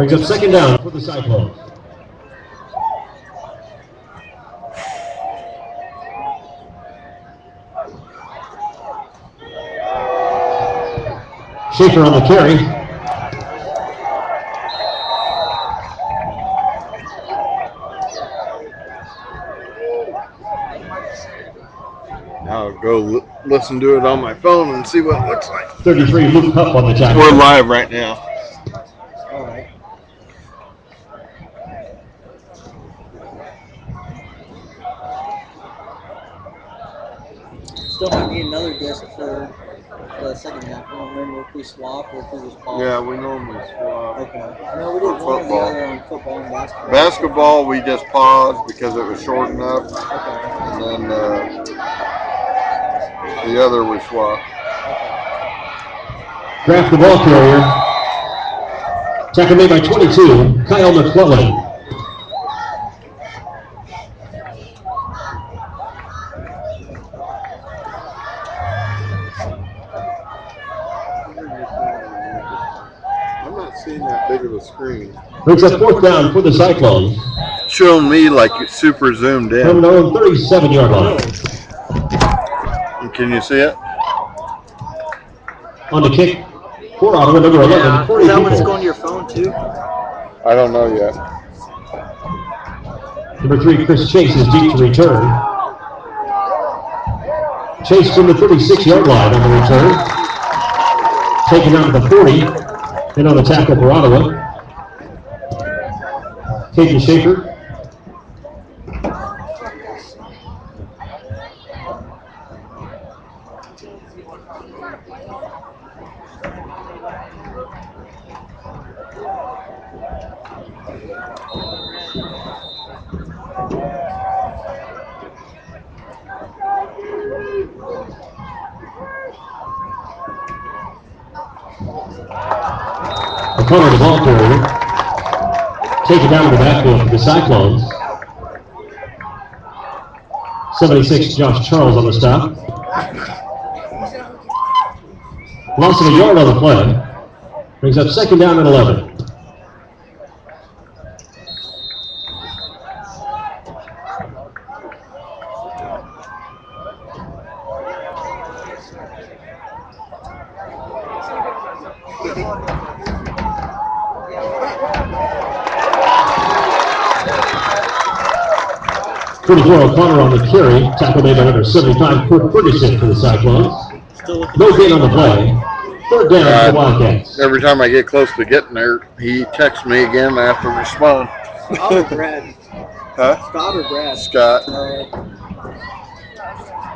Brings up second down for the Cyclones. Schaefer on the carry. Now I'll go listen to it on my phone and see what it looks like. 33, Luke Hupp on the tackle. We're live right now. All right. Still might need another disc for the second half. I don't remember if we swap or if we just pause. Yeah, we normally swap. Okay. No, we For did one or the football. other on football and basketball. Basketball, we just paused because it was short enough, Okay. and then uh, the other we swapped. Draft the ball carrier. Tackle made by 22, Kyle McClellan. I'm not seeing that big of a screen. Brings up fourth down for the Cyclones. Showing me like it's super zoomed From in. their own 37 yard line. Can you see it? On the kick for Ottawa, number 11, Yeah. Corey Is that one that's People. going to your phone too? I don't know yet. Number three, Chris Chase is deep to return. Chase from the 36 yard line on the return. Taken out of the 40. And on the tackle for Ottawa. Caden Schaefer. O'Connor, the ball carrier. Taken down to the backfield for the Cyclones. 76, Josh Charles on the stop. Loss of a yard on the play. Brings up second down and 11. Thirty-four O'Connor on the carry. Tackle made by number 75, Kurt Ferguson for the Cyclones. Still looking. No gain on the play. Third down for the Wildcats. Every time I get close to getting there, he texts me again. I have to respond. Scott or Brad? Huh? Scott or Brad? Scott. Uh,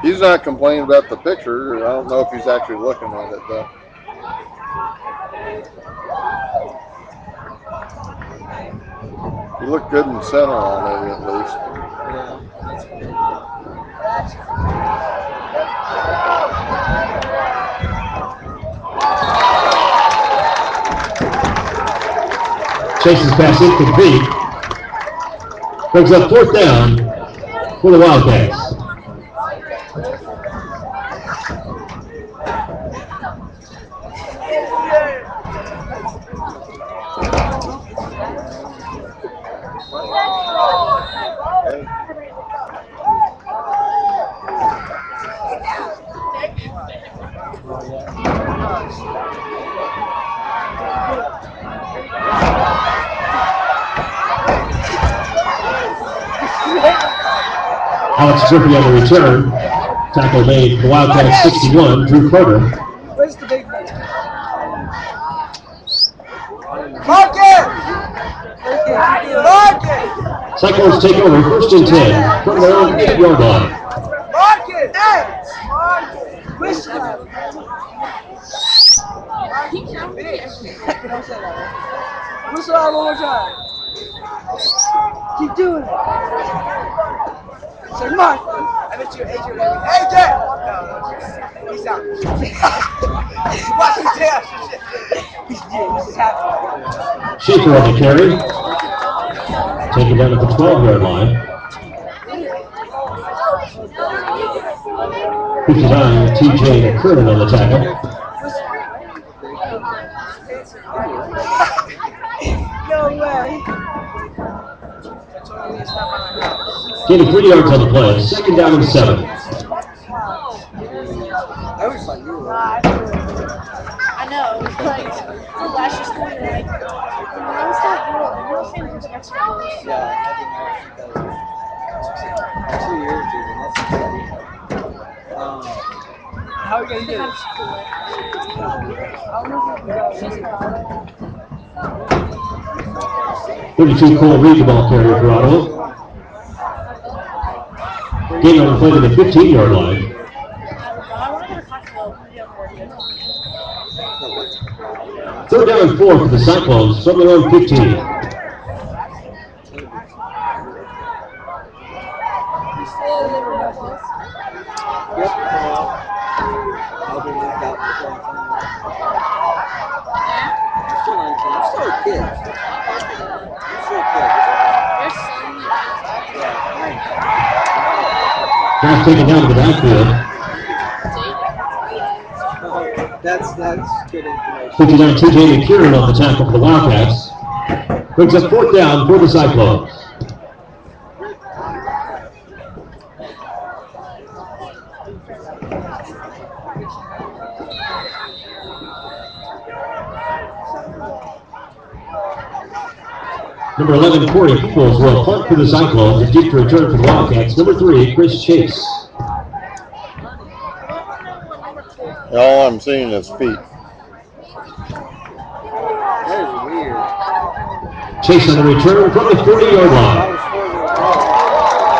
He's not complaining about the picture. I don't know if he's actually looking at it though. You look good in center on it at least. Chase's pass incomplete. Brings up fourth down for the Wildcats. Alex Griffey on the return. Tackle made the Wildcats 61, Drew Carter. Where's the big man? Mark it! Mark it! Cyclones take over first and 10 from their own 8 yard line. Mark it! Hey! Mark it! Whistle! Whistle out one more time. Keep doing it. Say Mark. I bet you AJ. AJ! No, no, he's out. Watch his tail. He's this is happening. Schaefer on the carry. Taken down at the 12 yard line. 59, TJ McKernan on the tackle. No way. Gaining three yards on the play. Second down and seven. I always thought you were. I know. It's like the last year's school, you're like, when I was that little, I was saying there's extra hours. Yeah, I think that was two years even. That's. Um, How are we gonna do this? I don't know if we can go. 32 Cole Reed, the ball carrier for Ottawa. Gain on the play to the 15 yard line. Third down and four for the Cyclones from their own 15. yep. Well, I'll be moved out before I'm You're still 19. You're still a kid. You're still a kid. There's so many Yeah, nice. Pass taken down to the backfield. That's that's good information. 59 TJ McKieran on the tackle for the Wildcats. Brings up fourth down for the Cyclones. Number 11, Corey Peoples will punt for the Cyclones. A deep return for the Wildcats. Number three, Chris Chase. I'm seeing is feet. Chase the return from the 40 yard line.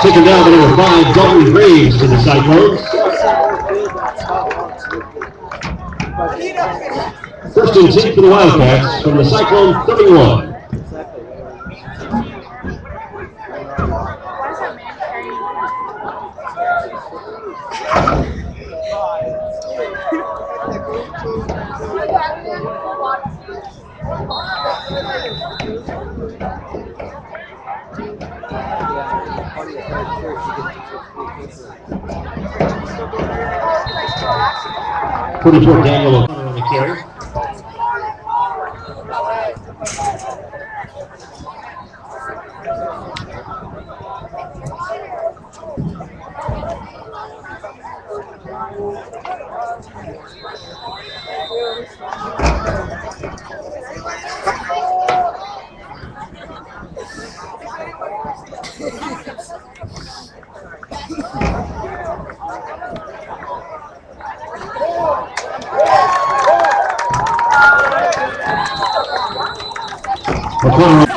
Taken down to number five, Dalton Graves for the Cyclones. First and 10 for the Wildcats from the Cyclone 31. exactly what Why is that man carrying Yeah, part of the third church, you get to 44 Daniel O'Connor on the carry. O'Connor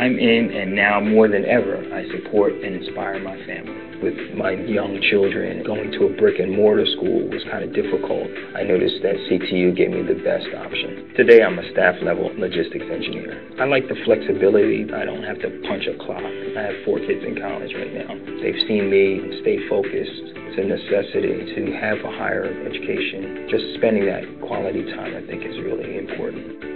I'm in, and now more than ever, I support and inspire my family. With my young children, going to a brick and mortar school was kind of difficult. I noticed that CTU gave me the best option. Today, I'm a staff level logistics engineer. I like the flexibility. I don't have to punch a clock. I have four kids in college right now. They've seen me stay focused. It's a necessity to have a higher education. Just spending that quality time, I think, is really important.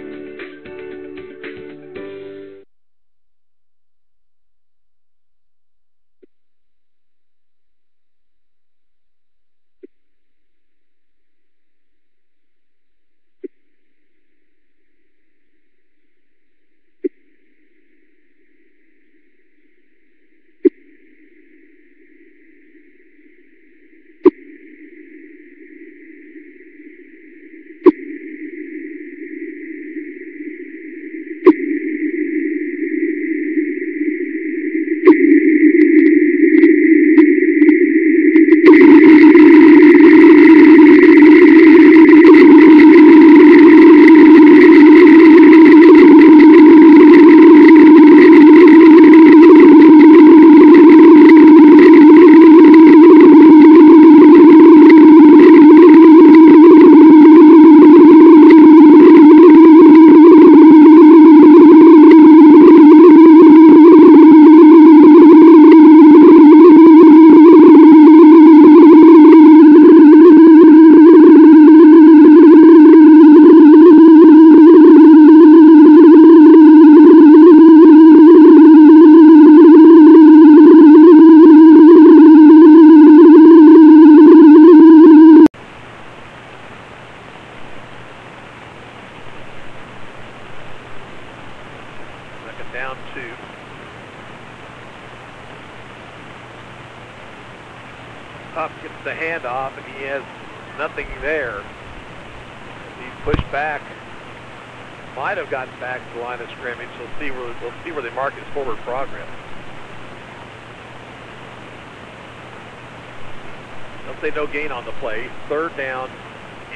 Gain on the play. Third down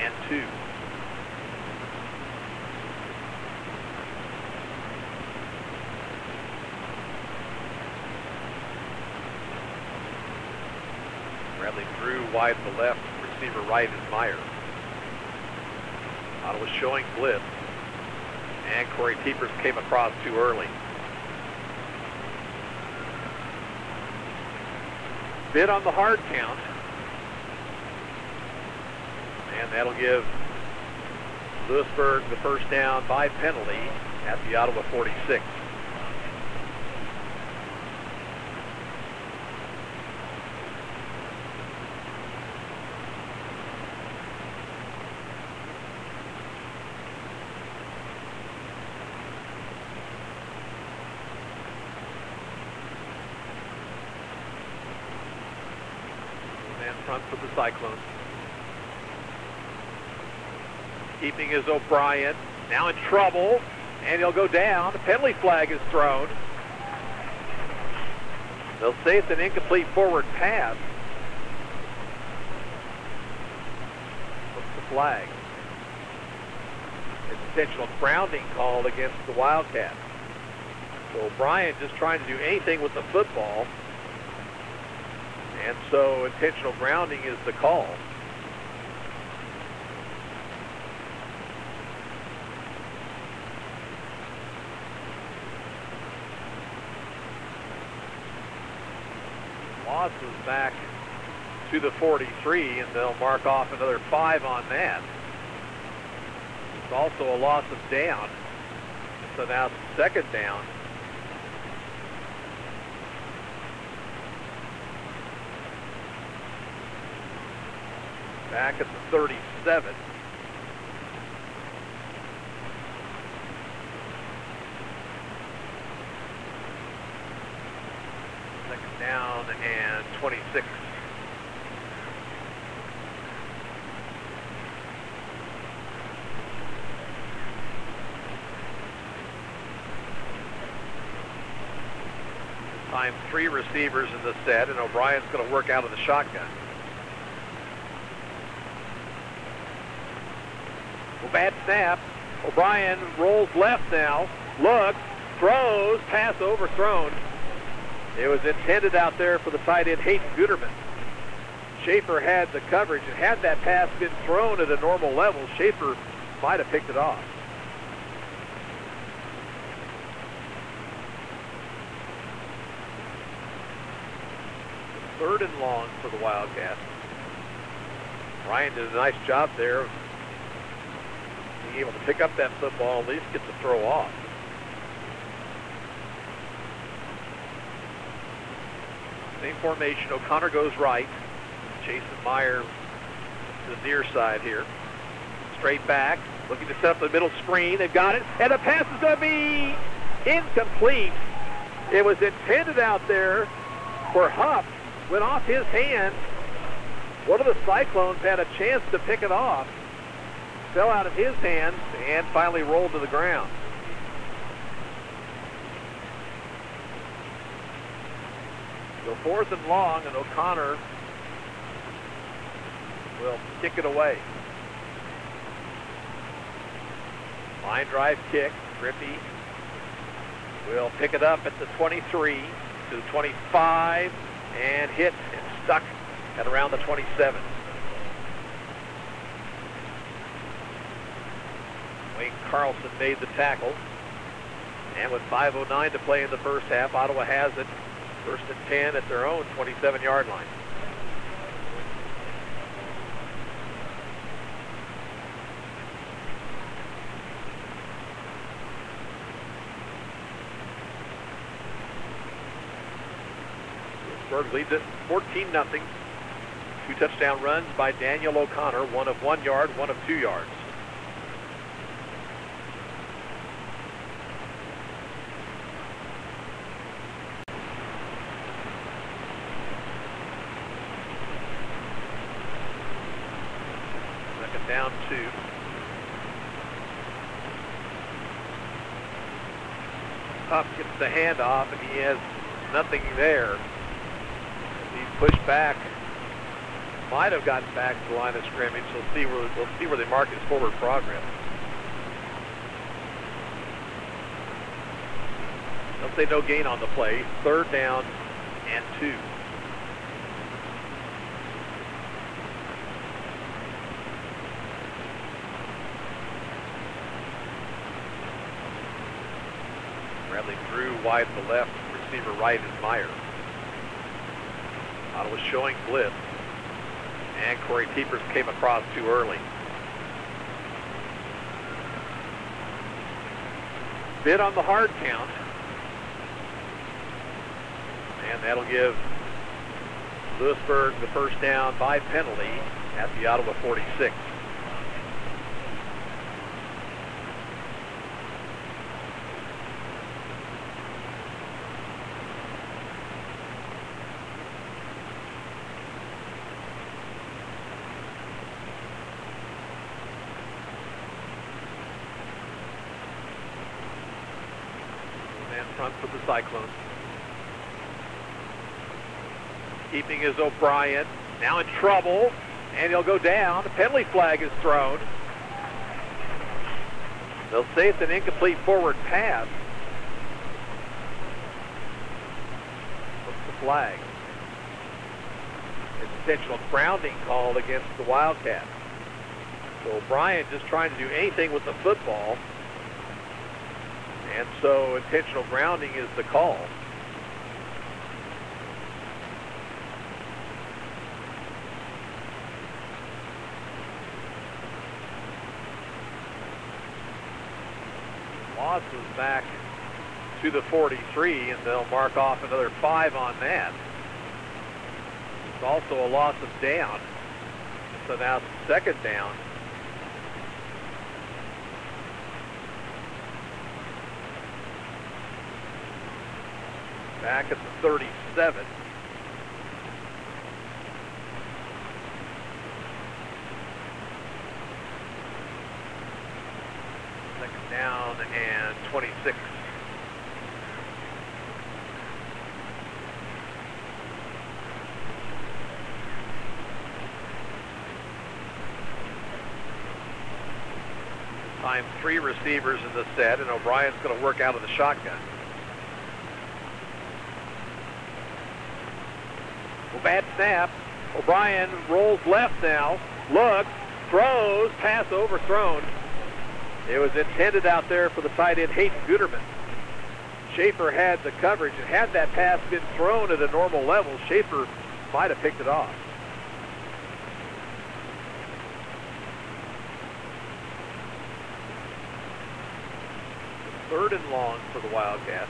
and two. Bradley threw wide to the left. Receiver right is Meyer. Ottawa was showing blitz. And Corey Teepers came across too early. Bid on the hard count. And that'll give Louisburg the first down by penalty at the Ottawa 46. Man front for the Cyclones. Keeping is O'Brien. Now in trouble. And he'll go down. The penalty flag is thrown. They'll say it's an incomplete forward pass. What's the flag? It's Intentional grounding called against the Wildcats. So O'Brien just trying to do anything with the football. And so intentional grounding is the call. Moss is back to the 43, and they'll mark off another five on that. It's also a loss of down. So now second down. Back at the 37. Second down and 26. This time three receivers in the set, and O'Brien's going to work out of the shotgun. Well, bad snap. O'Brien rolls left now. Looks. throws, pass overthrown. It was intended out there for the tight end Hayden Guterman. Schaefer had the coverage, and had that pass been thrown at a normal level, Schaefer might have picked it off. Third and long for the Wildcats. Ryan did a nice job there of being able to pick up that football, at least get the throw off. Same formation. O'Connor goes right. Jason Meyer to the near side here. Straight back, looking to set up the middle screen. They've got it, and the pass is going to be incomplete. It was intended out there for Huff. Went off his hand. One of the Cyclones had a chance to pick it off. Fell out of his hands and finally rolled to the ground. So fourth and long, and O'Connor will kick it away. Line drive kick. Griffey will pick it up at the 23 to the 25 and hit and stuck at around the 27. Wayne Carlson made the tackle. And with 5.09 to play in the first half, Ottawa has it first and 10 at their own 27-yard line. Pittsburgh leads it 14 nothing. Two touchdown runs by Daniel O'Connor, one of one yard, one of two yards. Second down two. Huff gets the handoff and he has nothing there. Pushed back. Might have gotten back to the line of scrimmage. We'll see where we'll see where they mark his forward progress. They'll say no gain on the play. Third down and two. Bradley threw wide to the left. Receiver right is Meyer. Ottawa showing blitz. And Corey Teepers came across too early. Bid on the hard count. And that'll give Louisburg the first down by penalty at the Ottawa 46. Man front for the Cyclones. Keeping is O'Brien. Now in trouble. And he'll go down. The penalty flag is thrown. They'll say it's an incomplete forward pass. What's the flag? It's intentional grounding called against the Wildcats. So O'Brien just trying to do anything with the football. And so intentional grounding is the call. Moss is back to the 43, and they'll mark off another five on that. It's also a loss of down. So now second down. Back at the 37. Second down and 26. Time three receivers in the set, and O'Brien's going to work out of the shotgun. Bad snap. O'Brien rolls left now. Looks, throws, pass overthrown. It was intended out there for the tight end Hayden Guterman. Schaefer had the coverage, and had that pass been thrown at a normal level, Schaefer might have picked it off. Third and long for the Wildcats.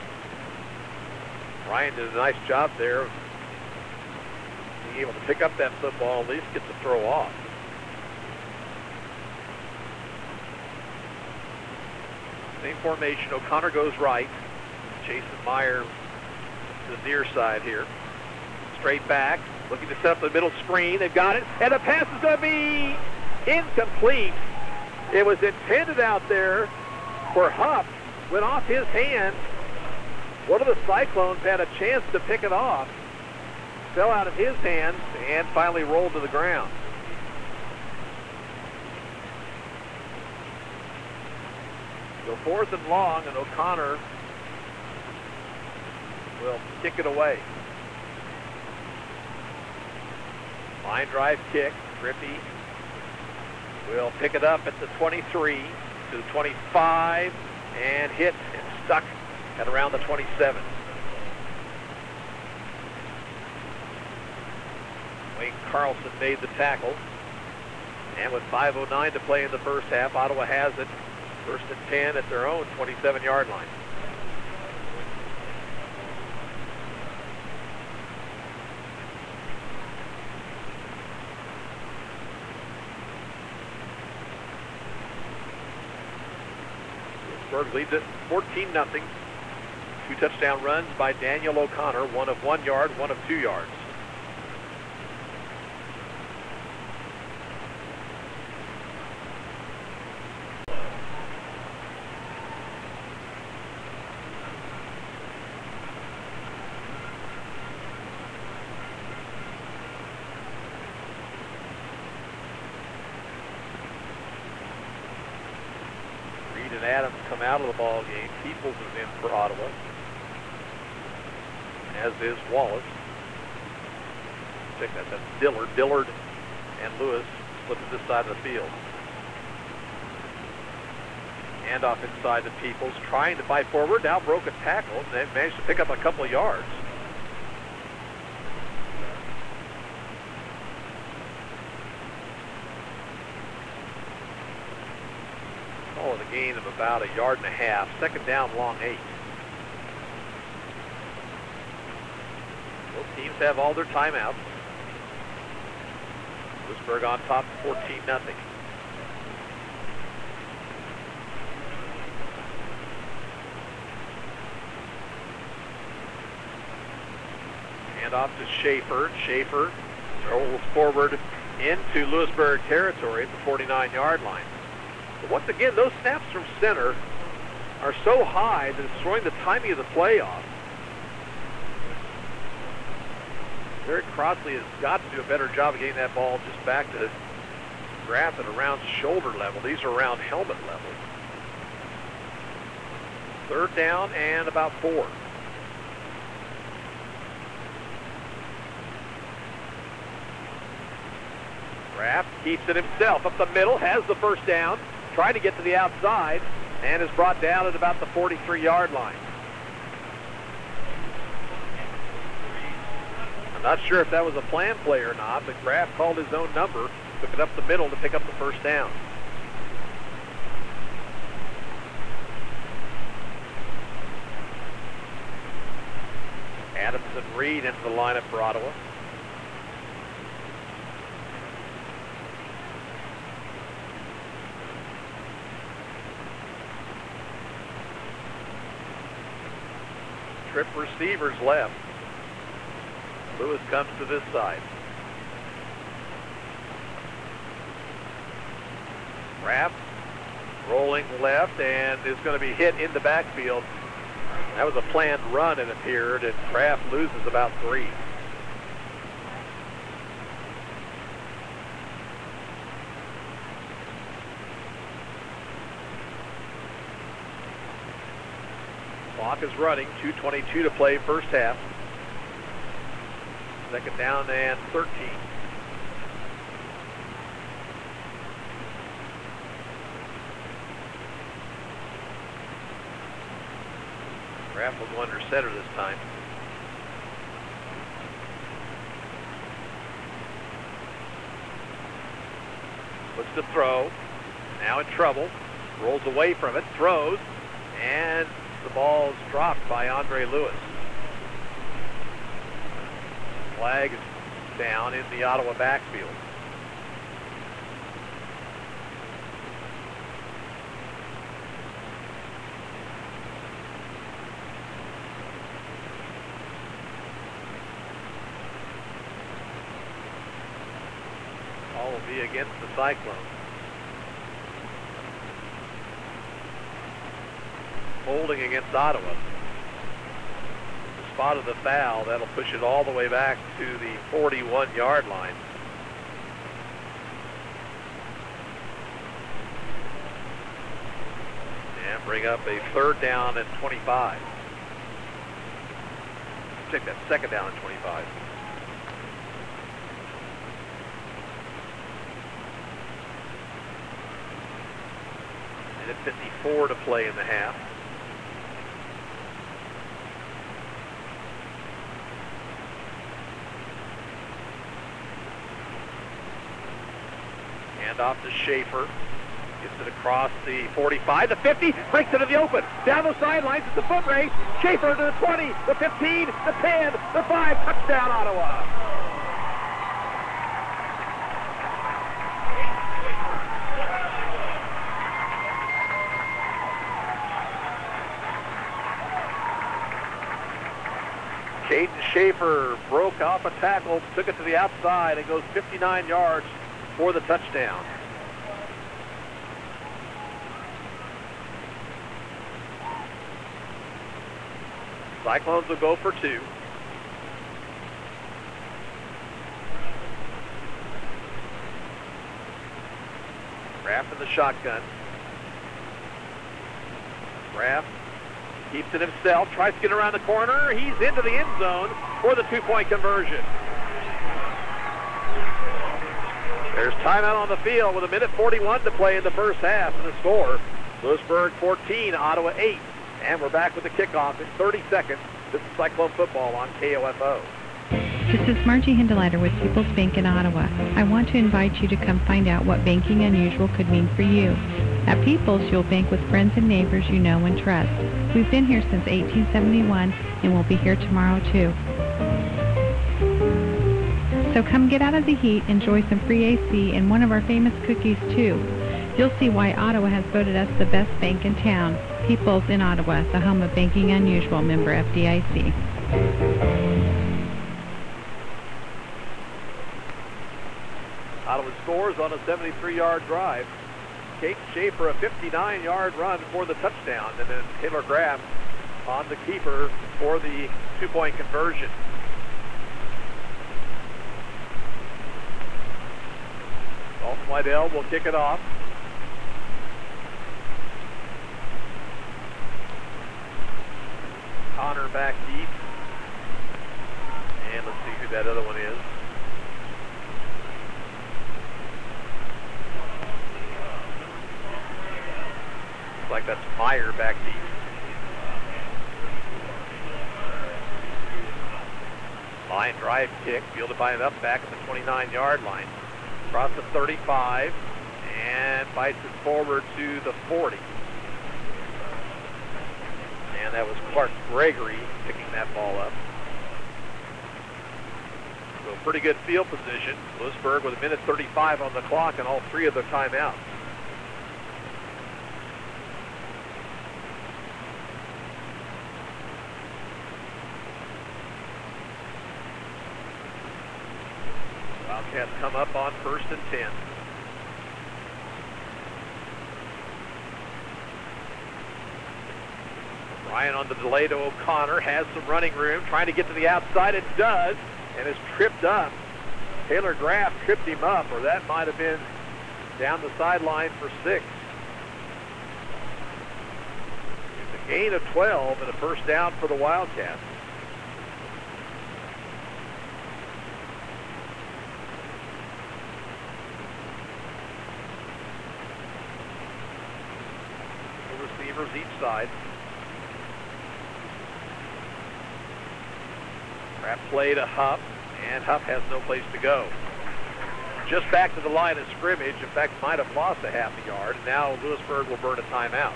Ryan did a nice job there being able to pick up that football, at least get the throw off. Same formation. O'Connor goes right. Jason Meyer to the near side here. Straight back, looking to set up the middle screen. They've got it, and the pass is going to be incomplete. It was intended out there for Huff. Went off his hand. One of the Cyclones had a chance to pick it off. Fell out of his hands and finally rolled to the ground. So fourth and long, and O'Connor will kick it away. Line drive kick. Griffey will pick it up at the 23 to the 25 and hit and stuck at around the 27. Wayne Carlson made the tackle. And with 5.09 to play in the first half, Ottawa has it first and 10 at their own 27-yard line. Pittsburgh leads it 14 0. Two touchdown runs by Daniel O'Connor, one of one yard, one of two yards. Reed and Adams come out of the ball game. Peoples is in for Ottawa, as is Wallace. I think that's, Dillard. Dillard and Lewis split to this side of the field. Hand off inside to Peoples, trying to fight forward. Now broke a tackle. They managed to pick up a couple of yards. Call it a gain of about a yard and a half. Second down, long eight. Both teams have all their timeouts. Louisburg on top, 14 nothing. Hand off to Schaefer. Schaefer rolls forward into Louisburg territory at the 49-yard line. But once again, those snaps from center are so high that it's throwing the timing of the play off. Derek Crossley has got to do a better job of getting that ball just back to Graff at around shoulder level. These are around helmet level. Third down and about four. Graff keeps it himself up the middle, has the first down, trying to get to the outside, and is brought down at about the 43-yard line. I'm not sure if that was a plan play or not, but Graff called his own number, took it up the middle to pick up the first down. Adams and Reed into the lineup for Ottawa. Trip receivers left. Lewis comes to this side. Graff rolling left and is going to be hit in the backfield. That was a planned run, it appeared, and Graff loses about three. Clock is running. 2.22 to play first half. Second down and 13. Graff will go under center this time. Looks to throw. Now in trouble. Rolls away from it. Throws. And the ball is dropped by Andre Lewis. Flag is down in the Ottawa backfield. All will be against the Cyclones. Holding against Ottawa. The spot of the foul, that'll push it all the way back to the 41 yard line. And bring up a third down and 25. Take that second down and 25. Minute 54 to play in the half. Off to Schaefer. Gets it across the 45, the 50, breaks it in the open. Down the sidelines, it's a foot race. Schaefer to the 20, the 15, the 10, the 5, touchdown Ottawa. Caden Schaefer broke off a tackle, took it to the outside, and goes 59 yards for the touchdown. Cyclones will go for two. Graff in the shotgun. Graff keeps it himself, tries to get around the corner. He's into the end zone for the two-point conversion. There's timeout on the field with a minute 41 to play in the first half and the score. Louisburg 14, Ottawa 8. And we're back with the kickoff in 30 seconds. This is Cyclone Football on KOFO. This is Margie Hindeleiter with People's Bank in Ottawa. I want to invite you to come find out what banking unusual could mean for you. At People's, you'll bank with friends and neighbors you know and trust. We've been here since 1871 and we'll be here tomorrow too. So come get out of the heat, enjoy some free AC and one of our famous cookies too. You'll see why Ottawa has voted us the best bank in town. People's in Ottawa, the home of Banking Unusual, member FDIC. Ottawa scores on a 73-yard drive. Caden Schaefer a 59-yard run for the touchdown, and then Taylor Graff on the keeper for the two-point conversion. Dalton Wydell will kick it off. Connor back deep. And let's see who that other one is. Looks like that's Meyer back deep. Line drive kick, fielded by an up back at the 29-yard line. Across the 35 and fights it forward to the 40. And that was Clark Gregory picking that ball up. So pretty good field position. Louisburg with a minute 35 on the clock and all three of their timeouts. Wildcats come up on first and 10. Ryan on the delay to O'Connor has some running room, trying to get to the outside. It does, and is tripped up. Taylor Graff tripped him up, or that might have been down the sideline for six. It's a Gain of 12 and a first down for the Wildcats. The receivers each side. Trap play to Huff, and Huff has no place to go. Just back to the line of scrimmage. In fact, might have lost a half a yard. Now Louisburg will burn a timeout.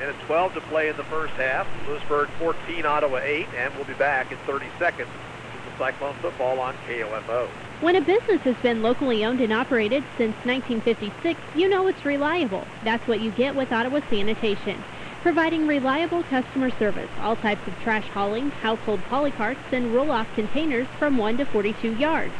And it's 12 to play in the first half. Louisburg 14, Ottawa 8, and we'll be back in 30 seconds Cyclone football on KOFO. When a business has been locally owned and operated since 1956, you know it's reliable. That's what you get with Ottawa Sanitation. Providing reliable customer service, all types of trash hauling, household polycarts, and roll-off containers from 1 to 42 yards.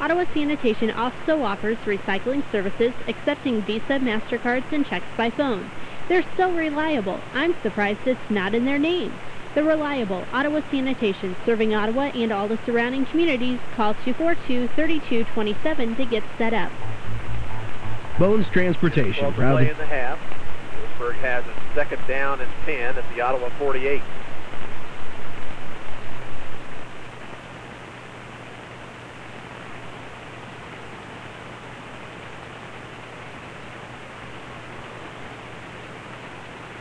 Ottawa Sanitation also offers recycling services, accepting Visa, MasterCards, and checks by phone. They're so reliable, I'm surprised it's not in their name. The reliable Ottawa Sanitation, serving Ottawa and all the surrounding communities. Call 242-3227 to get set up. Bones Transportation. 12 to Proud play in the half. Louisburg has a second down and 10 at the Ottawa 48.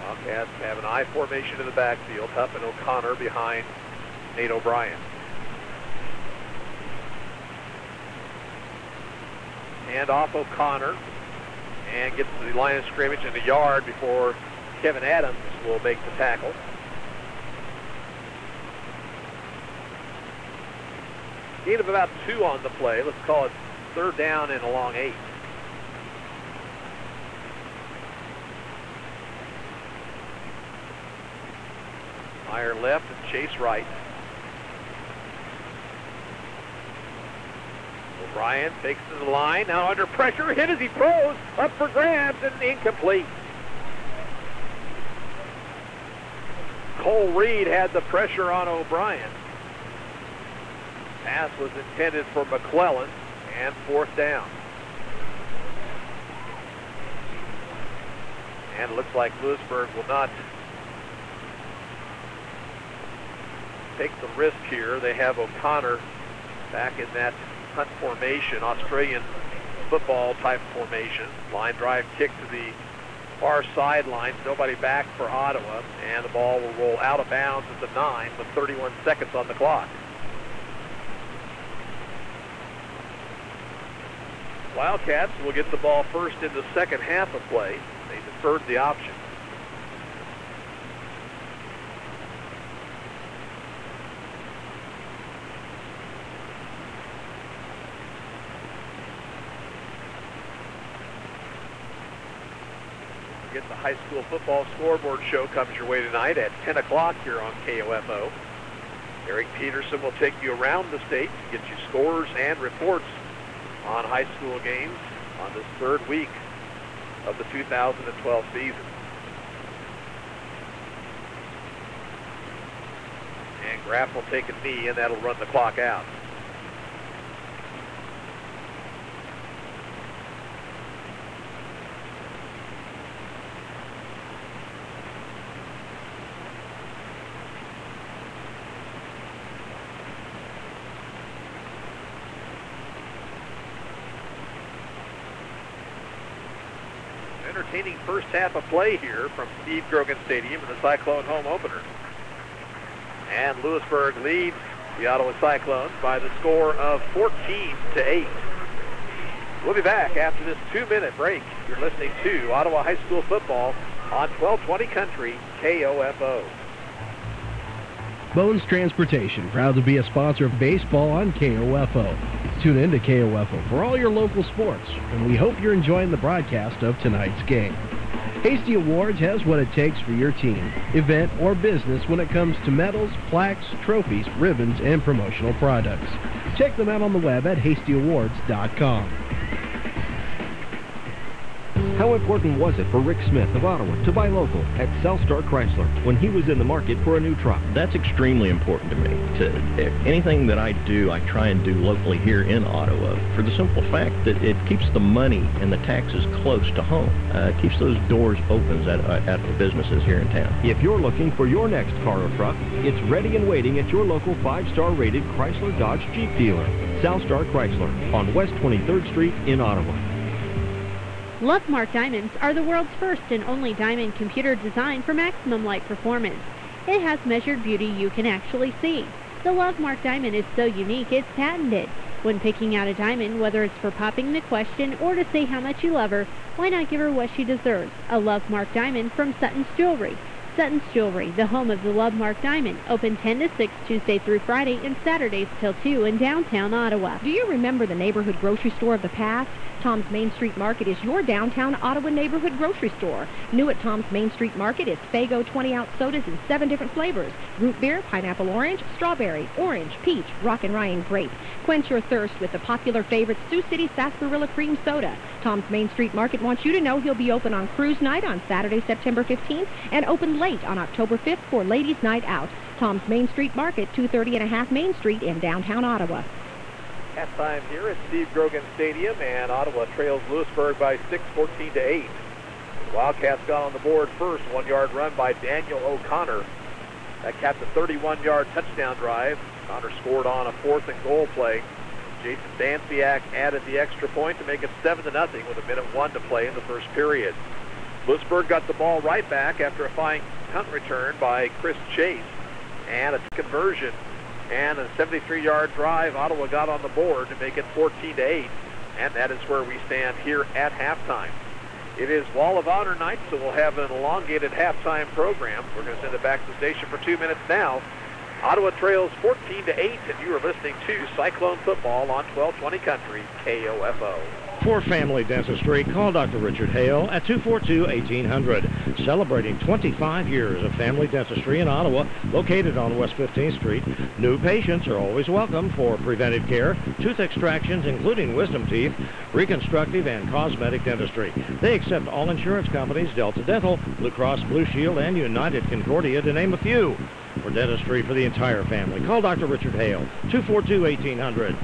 Wildcats have an I formation in the backfield. Huff and O'Connor behind Nate O'Brien. Hand off O'Connor and gets to the line of scrimmage in the yard before Kevin Adams will make the tackle. Gain of about two on the play. Let's call it third down and a long eight. Meyer left and Chase right. O'Brien takes to the line, now under pressure, hit as he throws, up for grabs and incomplete. Cole Reed had the pressure on O'Brien. Pass was intended for McClellan and fourth down. And it looks like Louisburg will not take the risk here. They have O'Connor back in that punt formation, Australian football type formation. Line drive kick to the far sideline. Nobody back for Ottawa, and the ball will roll out of bounds at the nine with 31 seconds on the clock. Wildcats will get the ball first in the second half of play. They deferred the option. Get the high school football scoreboard show comes your way tonight at 10 o'clock here on KOFO. Eric Peterson will take you around the state to get you scores and reports on high school games on this third week of the 2012 season. And Graff will take a knee, and that'll run the clock out. First half of play here from Steve Grogan Stadium in the Cyclone home opener. And Louisburg leads the Ottawa Cyclones by the score of 14 to 8. We'll be back after this two-minute break. You're listening to Ottawa High School football on 1220 Country KOFO. Bones Transportation, proud to be a sponsor of baseball on KOFO. Tune in to KOFO for all your local sports, and we hope you're enjoying the broadcast of tonight's game. Hasty Awards has what it takes for your team, event, or business when it comes to medals, plaques, trophies, ribbons, and promotional products. Check them out on the web at hastyawards.com. How important was it for Rick Smith of Ottawa to buy local at Southstar Chrysler when he was in the market for a new truck? That's extremely important to me. To anything that I do, I try and do locally here in Ottawa for the simple fact that it keeps the money and the taxes close to home. Uh, it keeps those doors open at, uh, at the businesses here in town. If you're looking for your next car or truck, it's ready and waiting at your local five-star rated Chrysler Dodge Jeep dealer. Southstar Chrysler on West 23rd Street in Ottawa. Lovemark diamonds are the world's first and only diamond computer designed for maximum light performance. It has measured beauty you can actually see. The Lovemark diamond is so unique it's patented. When picking out a diamond, whether it's for popping the question or to say how much you love her, why not give her what she deserves? A Lovemark diamond from Sutton's Jewelry. Sutton's Jewelry, the home of the Lovemark Diamond, open 10 to 6 Tuesday through Friday and Saturdays till 2 in downtown Ottawa. Do you remember the neighborhood grocery store of the past? Tom's Main Street Market is your downtown Ottawa neighborhood grocery store. New at Tom's Main Street Market is Faygo 20-ounce sodas in seven different flavors. Root beer, pineapple orange, strawberry, orange, peach, rock and Ryan grape. Quench your thirst with the popular favorite Sioux City Sarsaparilla cream soda. Tom's Main Street Market wants you to know he'll be open on cruise night on Saturday, September 15th and open late on October 5th for Ladies Night Out. Tom's Main Street Market, 230 and a half Main Street in downtown Ottawa. Halftime here at Steve Grogan Stadium, and Ottawa trails Louisburg by 6, 14 to 8. Wildcats got on the board first, one-yard run by Daniel O'Connor. That capped a 31-yard touchdown drive. Connor scored on a fourth and goal play. Jason Dansiak added the extra point to make it 7 to nothing with a minute one to play in the first period. Louisburg got the ball right back after a fine punt return by Chris Chase and a conversion and a 73-yard drive. Ottawa got on the board to make it 14 to 8, and that is where we stand here at halftime. It is Wall of Honor night, so we'll have an elongated halftime program. We're going to send it back to the station for two minutes now. Ottawa trails 14 to 8, and you are listening to Cyclone Football on 1220 Country KOFO. For family dentistry, call Dr. Richard Hale at 242-1800. Celebrating 25 years of family dentistry in Ottawa, located on West 15th Street. New patients are always welcome for preventive care, tooth extractions including wisdom teeth, reconstructive and cosmetic dentistry. They accept all insurance companies, Delta Dental, Blue Cross Blue Shield, and United Concordia to name a few. For dentistry for the entire family, call Dr. Richard Hale, 242-1800.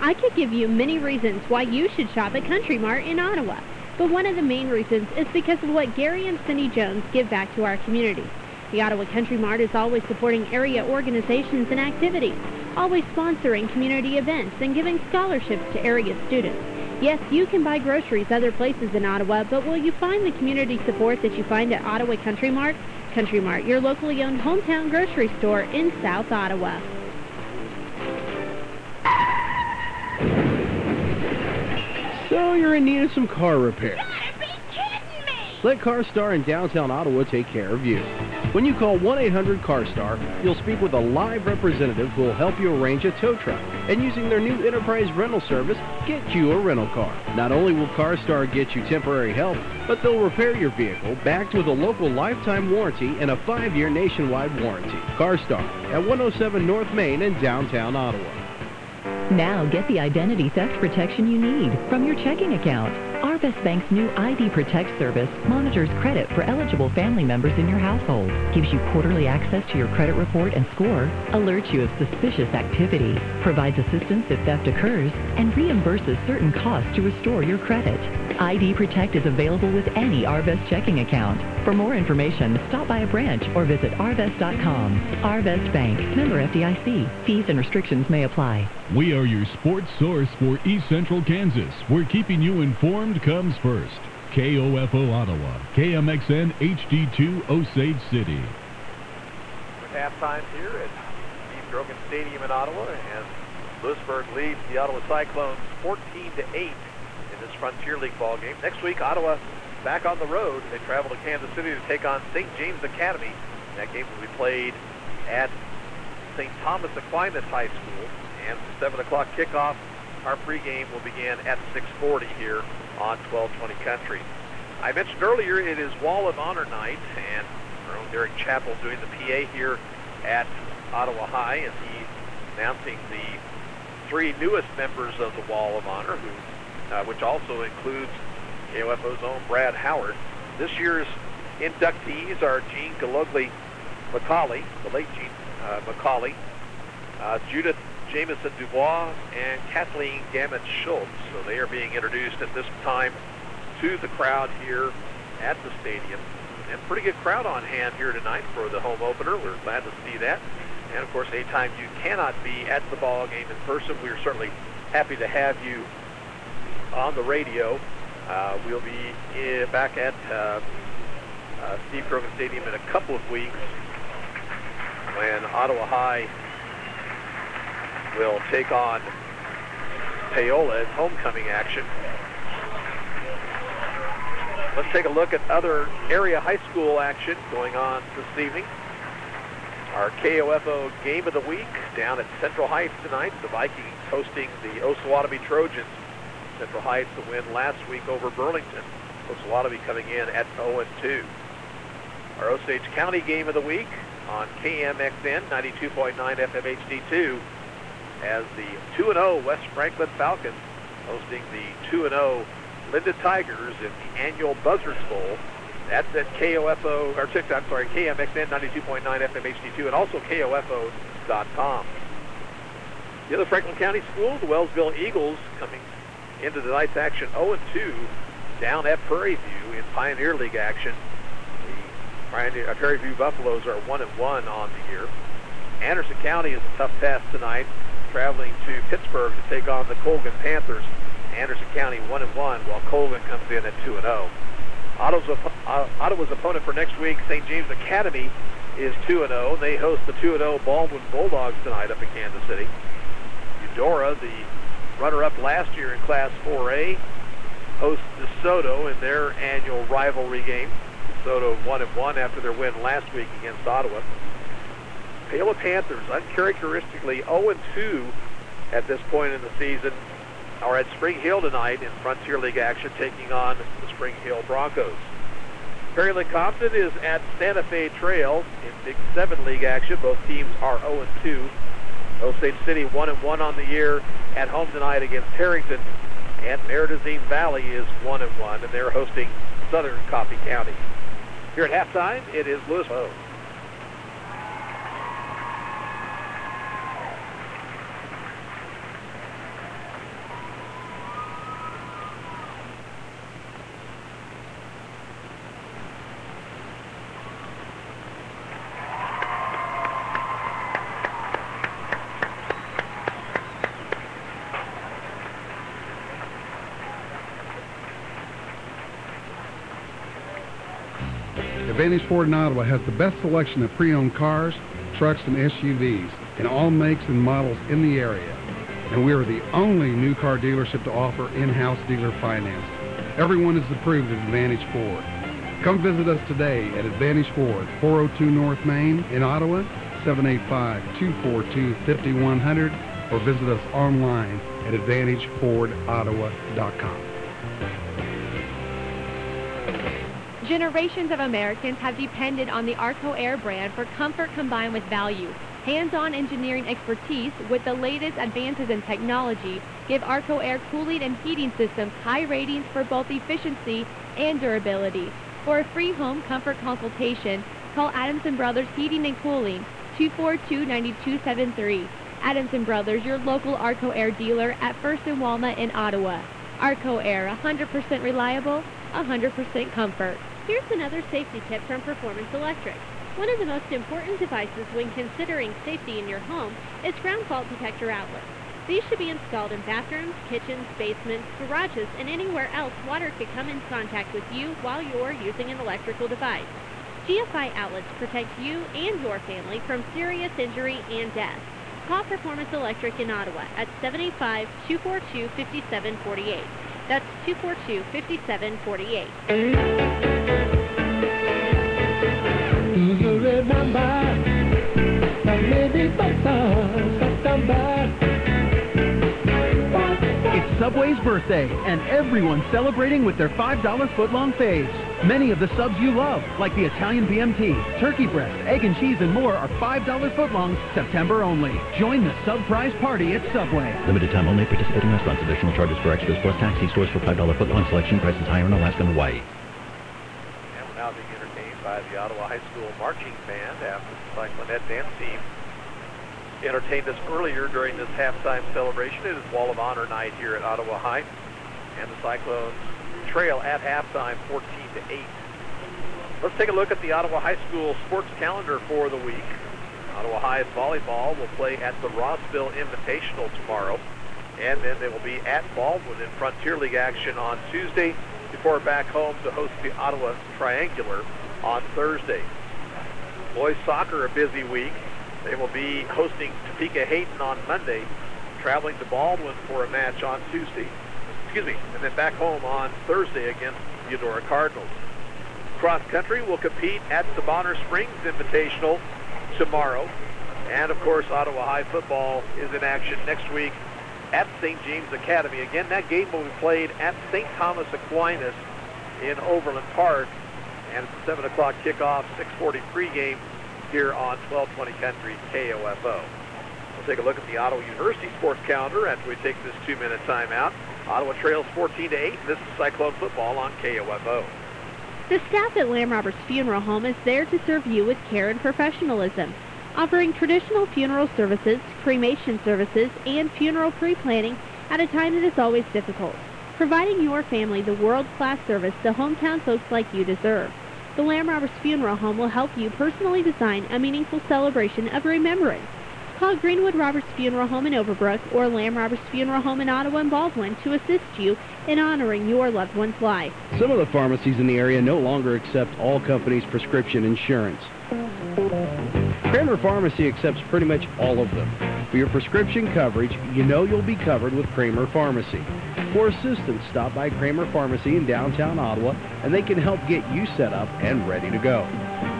I could give you many reasons why you should shop at Country Mart in Ottawa, but one of the main reasons is because of what Gary and Cindy Jones give back to our community. The Ottawa Country Mart is always supporting area organizations and activities, always sponsoring community events and giving scholarships to area students. Yes, you can buy groceries other places in Ottawa, but will you find the community support that you find at Ottawa Country Mart? Country Mart, your locally owned hometown grocery store in South Ottawa. So you're in need of some car repair. Let CarStar in downtown Ottawa take care of you. When you call 1-800-CARSTAR, you'll speak with a live representative who will help you arrange a tow truck. And using their new enterprise rental service, get you a rental car. Not only will CarStar get you temporary help, but they'll repair your vehicle backed with a local lifetime warranty and a five-year nationwide warranty. CarStar at 107 North Main in downtown Ottawa. Now get the identity theft protection you need from your checking account. Arvest Bank's new ID Protect service monitors credit for eligible family members in your household, gives you quarterly access to your credit report and score, alerts you of suspicious activity, provides assistance if theft occurs, and reimburses certain costs to restore your credit. ID Protect is available with any Arvest checking account. For more information, stop by a branch or visit arvest.com. Arvest Bank, member FDIC. Fees and restrictions may apply. We are your sports source for East Central Kansas, We're keeping you informed comes first. KOFO Ottawa, KMXN HD2 Osage City. With halftime here at Steve Grogan Stadium in Ottawa, and Louisburg leads the Ottawa Cyclones 14 to 8 in this Frontier League ball game. Next week, Ottawa back on the road. They travel to Kansas City to take on St. James Academy. That game will be played at St. Thomas Aquinas High School. And 7 o'clock kickoff, our pregame will begin at 6.40 here on 1220 Country. I mentioned earlier it is Wall of Honor night, and our own Derek Chappell doing the PA here at Ottawa High, and he's announcing the three newest members of the Wall of Honor, who, uh, which also includes KOFO's own Brad Howard. This year's inductees are Gene Galogli McCauley, the late Gene uh, McCauley, uh, Judith Jameson Dubois, and Kathleen Gamet Schultz. So they are being introduced at this time to the crowd here at the stadium. And pretty good crowd on hand here tonight for the home opener. We're glad to see that. And of course, anytime you cannot be at the ball game in person, we're certainly happy to have you on the radio. Uh, we'll be uh, back at uh, uh, Steve Grogan Stadium in a couple of weeks when Ottawa High will take on Paola in homecoming action. Let's take a look at other area high school action going on this evening. Our KOFO game of the week down at Central Heights tonight. The Vikings hosting the Osawatomie Trojans. Central Heights the win last week over Burlington. Osawatomie coming in at 0-2. Our Osage County game of the week on KMXN 92.9 FM HD2 as the 2-0 West Franklin Falcons hosting the 2-0 Lyndon Tigers in the annual Buzzards Bowl. That's at KOFO, or TikTok, I'm sorry, KMXN 92.9 FM HD2 and also KOFO.com. The other Franklin County school, the Wellsville Eagles, coming into tonight's action 0-2 down at Prairie View in Pioneer League action. The Pioneer, uh, Prairie View Buffaloes are 1-1 on the year. Anderson County is a tough test tonight, traveling to Pittsburg to take on the Colgan Panthers. Anderson County 1 and 1, while Colgan comes in at 2 and 0. Ottawa's, Ottawa's opponent for next week, St. James Academy, is 2 and 0. They host the 2 and 0 Baldwin Bulldogs tonight up in Kansas City. Eudora, the runner-up last year in Class 4A, hosts DeSoto in their annual rivalry game. DeSoto 1 and 1 after their win last week against Ottawa. Paola Panthers, uncharacteristically 0-2 at this point in the season, are at Spring Hill tonight in Frontier League action, taking on the Spring Hill Broncos. Perry Lecompton is at Santa Fe Trail in Big Seven League action. Both teams are 0 2. Osage City 1 1 on the year at home tonight against Harrington, and Marais des Cygnes Valley is 1 1, and they're hosting Southern Coffey County. Here at halftime, it is Lewis Lowe. Advantage Ford in Ottawa has the best selection of pre-owned cars, trucks, and SUVs in all makes and models in the area. And we are the only new car dealership to offer in-house dealer finance. Everyone is approved at Advantage Ford. Come visit us today at Advantage Ford, 402 North Main in Ottawa, 785-242-5100, or visit us online at AdvantageFordOttawa.com. Generations of Americans have depended on the Arcoaire brand for comfort combined with value. Hands-on engineering expertise with the latest advances in technology give Arcoaire cooling and heating systems high ratings for both efficiency and durability. For a free home comfort consultation, call Adamson Brothers Heating and Cooling 242-9273. Adamson Brothers, your local Arcoaire dealer at First and Walnut in Ottawa. Arcoaire, 100% reliable, 100% comfort. Here's another safety tip from Performance Electric. One of the most important devices when considering safety in your home is ground fault detector outlets. These should be installed in bathrooms, kitchens, basements, garages, and anywhere else water could come in contact with you while you're using an electrical device. GFI outlets protect you and your family from serious injury and death. Call Performance Electric in Ottawa at 785-242-5748. That's 242-5748. It's Subway's birthday, and everyone's celebrating with their $5 footlong faves. Many of the subs you love, like the Italian BMT, turkey breast, egg and cheese, and more, are $5 footlongs September only. Join the sub prize party at Subway. Limited time only. Participating restaurants. Additional charges for extras plus taxi stores for $5 footlong selection. Prices higher in Alaska and Hawaii. And we're now being entertained by Ottawa High School Marching Band after the Cyclonette dance team entertained us earlier during this halftime celebration. It is Wall of Honor night here at Ottawa High. And the Cyclones trail at halftime 14 to 8. Let's take a look at the Ottawa High School sports calendar for the week. Ottawa High volleyball will play at the Rossville Invitational tomorrow. And then they will be at Baldwin in Frontier League action on Tuesday before back home to host the Ottawa Triangular on Thursday. Boys soccer a busy week. They will be hosting Topeka Hayden on Monday, traveling to Baldwin for a match on Tuesday. Excuse me, and then back home on Thursday against Eudora Cardinals. Cross country will compete at the Bonner Springs Invitational tomorrow. And of course, Ottawa High football is in action next week at St. James Academy. Again, that game will be played at St. Thomas Aquinas in Overland Park. And it's a 7 o'clock kickoff, 640 pregame here on 1220 Country KOFO. We'll take a look at the Ottawa University sports calendar after we take this two-minute timeout. Ottawa trails 14 to 8. This is Cyclone football on KOFO. The staff at Lamb Roberts Funeral Home is there to serve you with care and professionalism, offering traditional funeral services, cremation services, and funeral pre-planning at a time that is always difficult, providing your family the world-class service the hometown folks like you deserve. The Lamb Roberts Funeral Home will help you personally design a meaningful celebration of remembrance. Call Greenwood Roberts Funeral Home in Overbrook or Lamb Roberts Funeral Home in Ottawa and Baldwin to assist you in honoring your loved one's life. Some of the pharmacies in the area no longer accept all companies' prescription insurance. Kramer Pharmacy accepts pretty much all of them. For your prescription coverage, you know you'll be covered with Kramer Pharmacy. For assistance, stop by Kramer Pharmacy in downtown Ottawa, and they can help get you set up and ready to go.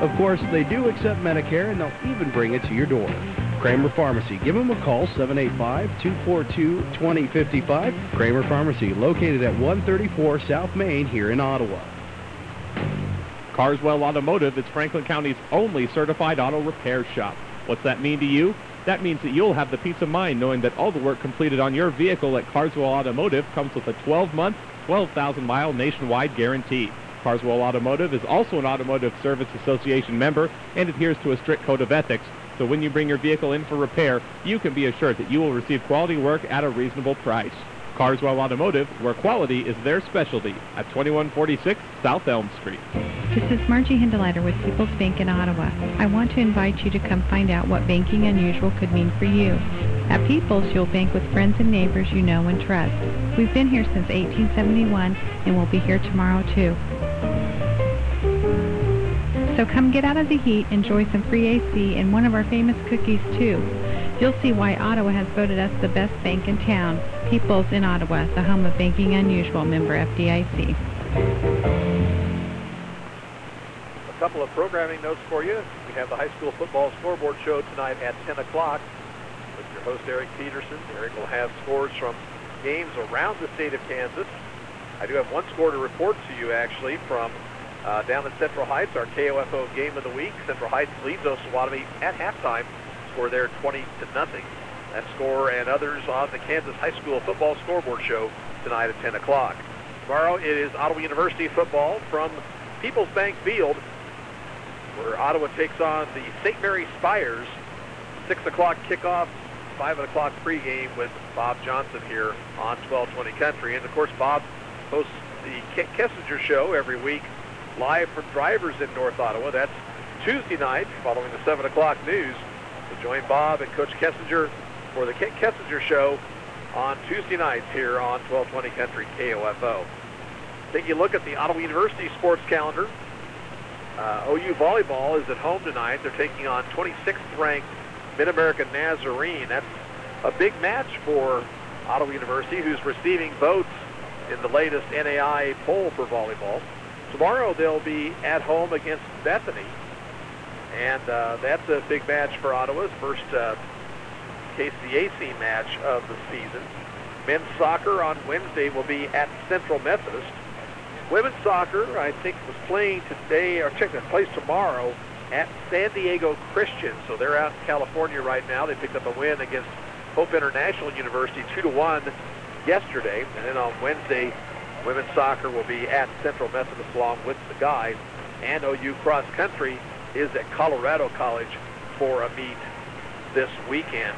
Of course, they do accept Medicare, and they'll even bring it to your door. Kramer Pharmacy. Give them a call, 785-242-2055. Kramer Pharmacy, located at 134 South Main here in Ottawa. Carswell Automotive is Franklin County's only certified auto repair shop. What's that mean to you? That means that you'll have the peace of mind knowing that all the work completed on your vehicle at Carswell Automotive comes with a 12-month, 12,000-mile nationwide guarantee. Carswell Automotive is also an Automotive Service Association member and adheres to a strict code of ethics. So when you bring your vehicle in for repair, you can be assured that you will receive quality work at a reasonable price. Carswell Automotive, where quality is their specialty, at 2146 South Elm Street. This is Margie Hindeleiter with People's Bank in Ottawa. I want to invite you to come find out what banking unusual could mean for you. At People's, you'll bank with friends and neighbors you know and trust. We've been here since 1871 and we'll be here tomorrow too. So come get out of the heat, enjoy some free AC, and one of our famous cookies too. You'll see why Ottawa has voted us the best bank in town. People's in Ottawa, the home of Banking Unusual, member FDIC. A couple of programming notes for you. We have the high school football scoreboard show tonight at 10 o'clock with your host Eric Peterson. Eric will have scores from games around the state of Kansas. I do have one score to report to you actually from uh, down at Central Heights, our KOFO game of the week. Central Heights leads Osawatomie at halftime. Score there 20 to nothing. That score and others on the Kansas High School football scoreboard show tonight at 10 o'clock. Tomorrow it is Ottawa University football from People's Bank Field, where Ottawa takes on the St. Mary Spires. 6 o'clock kickoff, 5 o'clock pregame with Bob Johnson here on 1220 Country. And of course, Bob hosts the Kessinger Show every week live from drivers in North Ottawa. That's Tuesday night following the 7 o'clock news. Join Bob and Coach Kessinger for the Kessinger Show on Tuesday nights here on 1220 Country KOFO. Take a look at the Ottawa University sports calendar. Uh, OU volleyball is at home tonight. They're taking on 26th ranked Mid-American Nazarene. That's a big match for Ottawa University, who's receiving votes in the latest NAIA poll for volleyball. Tomorrow they'll be at home against Bethany, and uh, that's a big match for Ottawa's first uh, KCAC match of the season. Men's soccer on Wednesday will be at Central Methodist. Women's soccer, I think, was playing today, or check that, plays tomorrow at San Diego Christian. So they're out in California right now. They picked up a win against Hope International University, two to one yesterday. And then on Wednesday, women's soccer will be at Central Methodist along with the guys. And OU cross country is at Colorado College for a meet this weekend.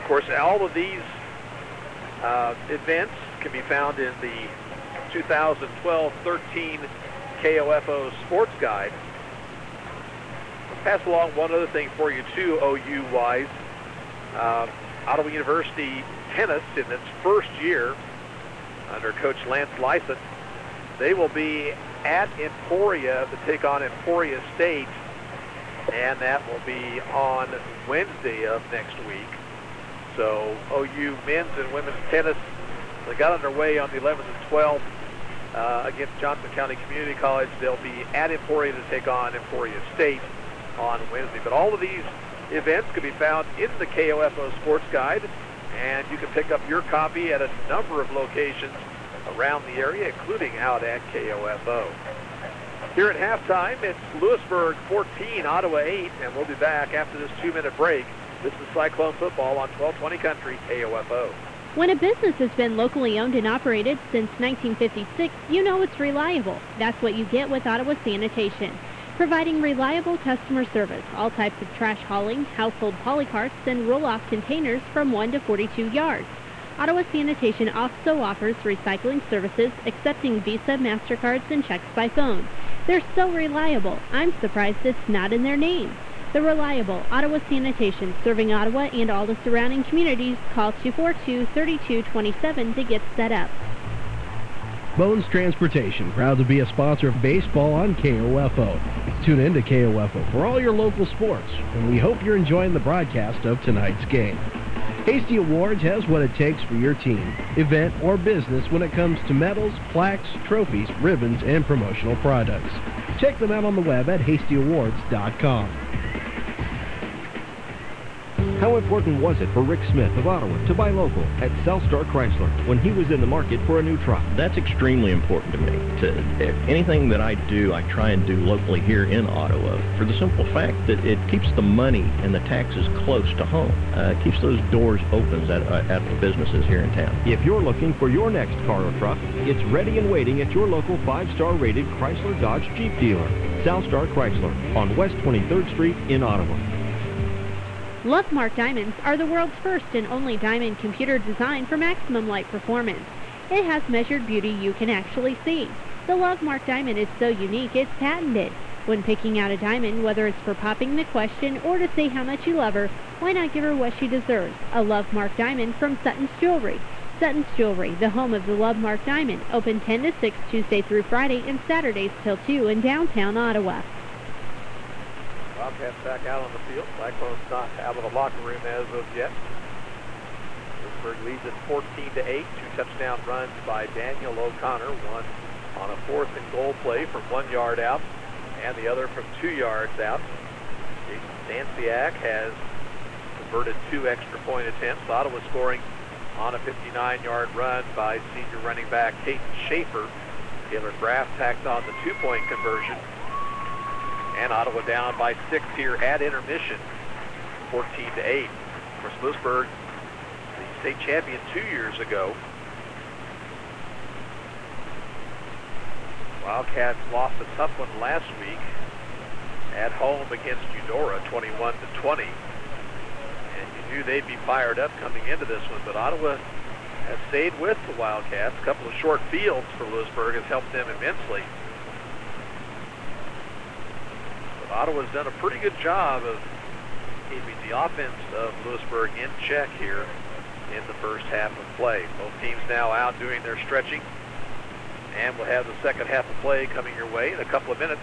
Of course, all of these uh, events can be found in the 2012-13 KOFO Sports Guide. I'll pass along one other thing for you too, OU-wise. Uh, Ottawa University tennis in its first year under Coach Lance Lyson, they will be at Emporia to take on Emporia State, and that will be on Wednesday of next week. So OU men's and women's tennis, they got underway on the 11th and 12th uh, against Johnson County Community College. They'll be at Emporia to take on Emporia State on Wednesday. But all of these events can be found in the KOFO Sports Guide, and you can pick up your copy at a number of locations around the area, including out at KOFO. Here at halftime, it's Louisburg 14, Ottawa 8, and we'll be back after this two-minute break. This is Cyclone Football on 1220 Country, KOFO. When a business has been locally owned and operated since 1956, you know it's reliable. That's what you get with Ottawa Sanitation. Providing reliable customer service, all types of trash hauling, household polycarts, and roll-off containers from 1 to 42 yards. Ottawa Sanitation also offers recycling services, accepting Visa, MasterCards, and checks by phone. They're so reliable, I'm surprised it's not in their name. The reliable Ottawa Sanitation, serving Ottawa and all the surrounding communities. Call 242-3227 to get set up. Bones Transportation, proud to be a sponsor of baseball on KOFO. Tune in to KOFO for all your local sports, and we hope you're enjoying the broadcast of tonight's game. Hasty Awards has what it takes for your team, event, or business when it comes to medals, plaques, trophies, ribbons, and promotional products. Check them out on the web at hastyawards.com. How important was it for Rick Smith of Ottawa to buy local at Southstar Chrysler when he was in the market for a new truck? That's extremely important to me. To, anything that I do, I try and do locally here in Ottawa for the simple fact that it keeps the money and the taxes close to home. Uh, it keeps those doors open at, uh, at the businesses here in town. If you're looking for your next car or truck, it's ready and waiting at your local five-star rated Chrysler Dodge Jeep dealer. Southstar Chrysler on West 23rd Street in Ottawa. Lovemark diamonds are the world's first and only diamond computer designed for maximum light performance. It has measured beauty you can actually see. The Lovemark diamond is so unique it's patented. When picking out a diamond, whether it's for popping the question or to say how much you love her, why not give her what she deserves? A Lovemark diamond from Sutton's Jewelry. Sutton's Jewelry, the home of the Lovemark diamond, open 10 to 6 Tuesday through Friday and Saturdays till 2 in downtown Ottawa. Bobcats back out on the field. Cyclones not out of the locker room as of yet. Pittsburgh leads it 14 to 8. Two touchdown runs by Daniel O'Connor. One on a fourth and goal play from one yard out, and the other from two yards out. Jason Stansiak has converted two extra point attempts. Ottawa scoring on a 59-yard run by senior running back Caden Schaefer. Taylor Graff tacked on the two-point conversion and Ottawa down by six here at intermission, 14 to 8. Of course, the state champion two years ago. Wildcats lost a tough one last week at home against Eudora, 21 to 20. And you knew they'd be fired up coming into this one, but Ottawa has stayed with the Wildcats. A couple of short fields for Louisburg has helped them immensely. Ottawa's done a pretty good job of keeping the offense of Louisburg in check here in the first half of play. Both teams now out doing their stretching, and we'll have the second half of play coming your way in a couple of minutes.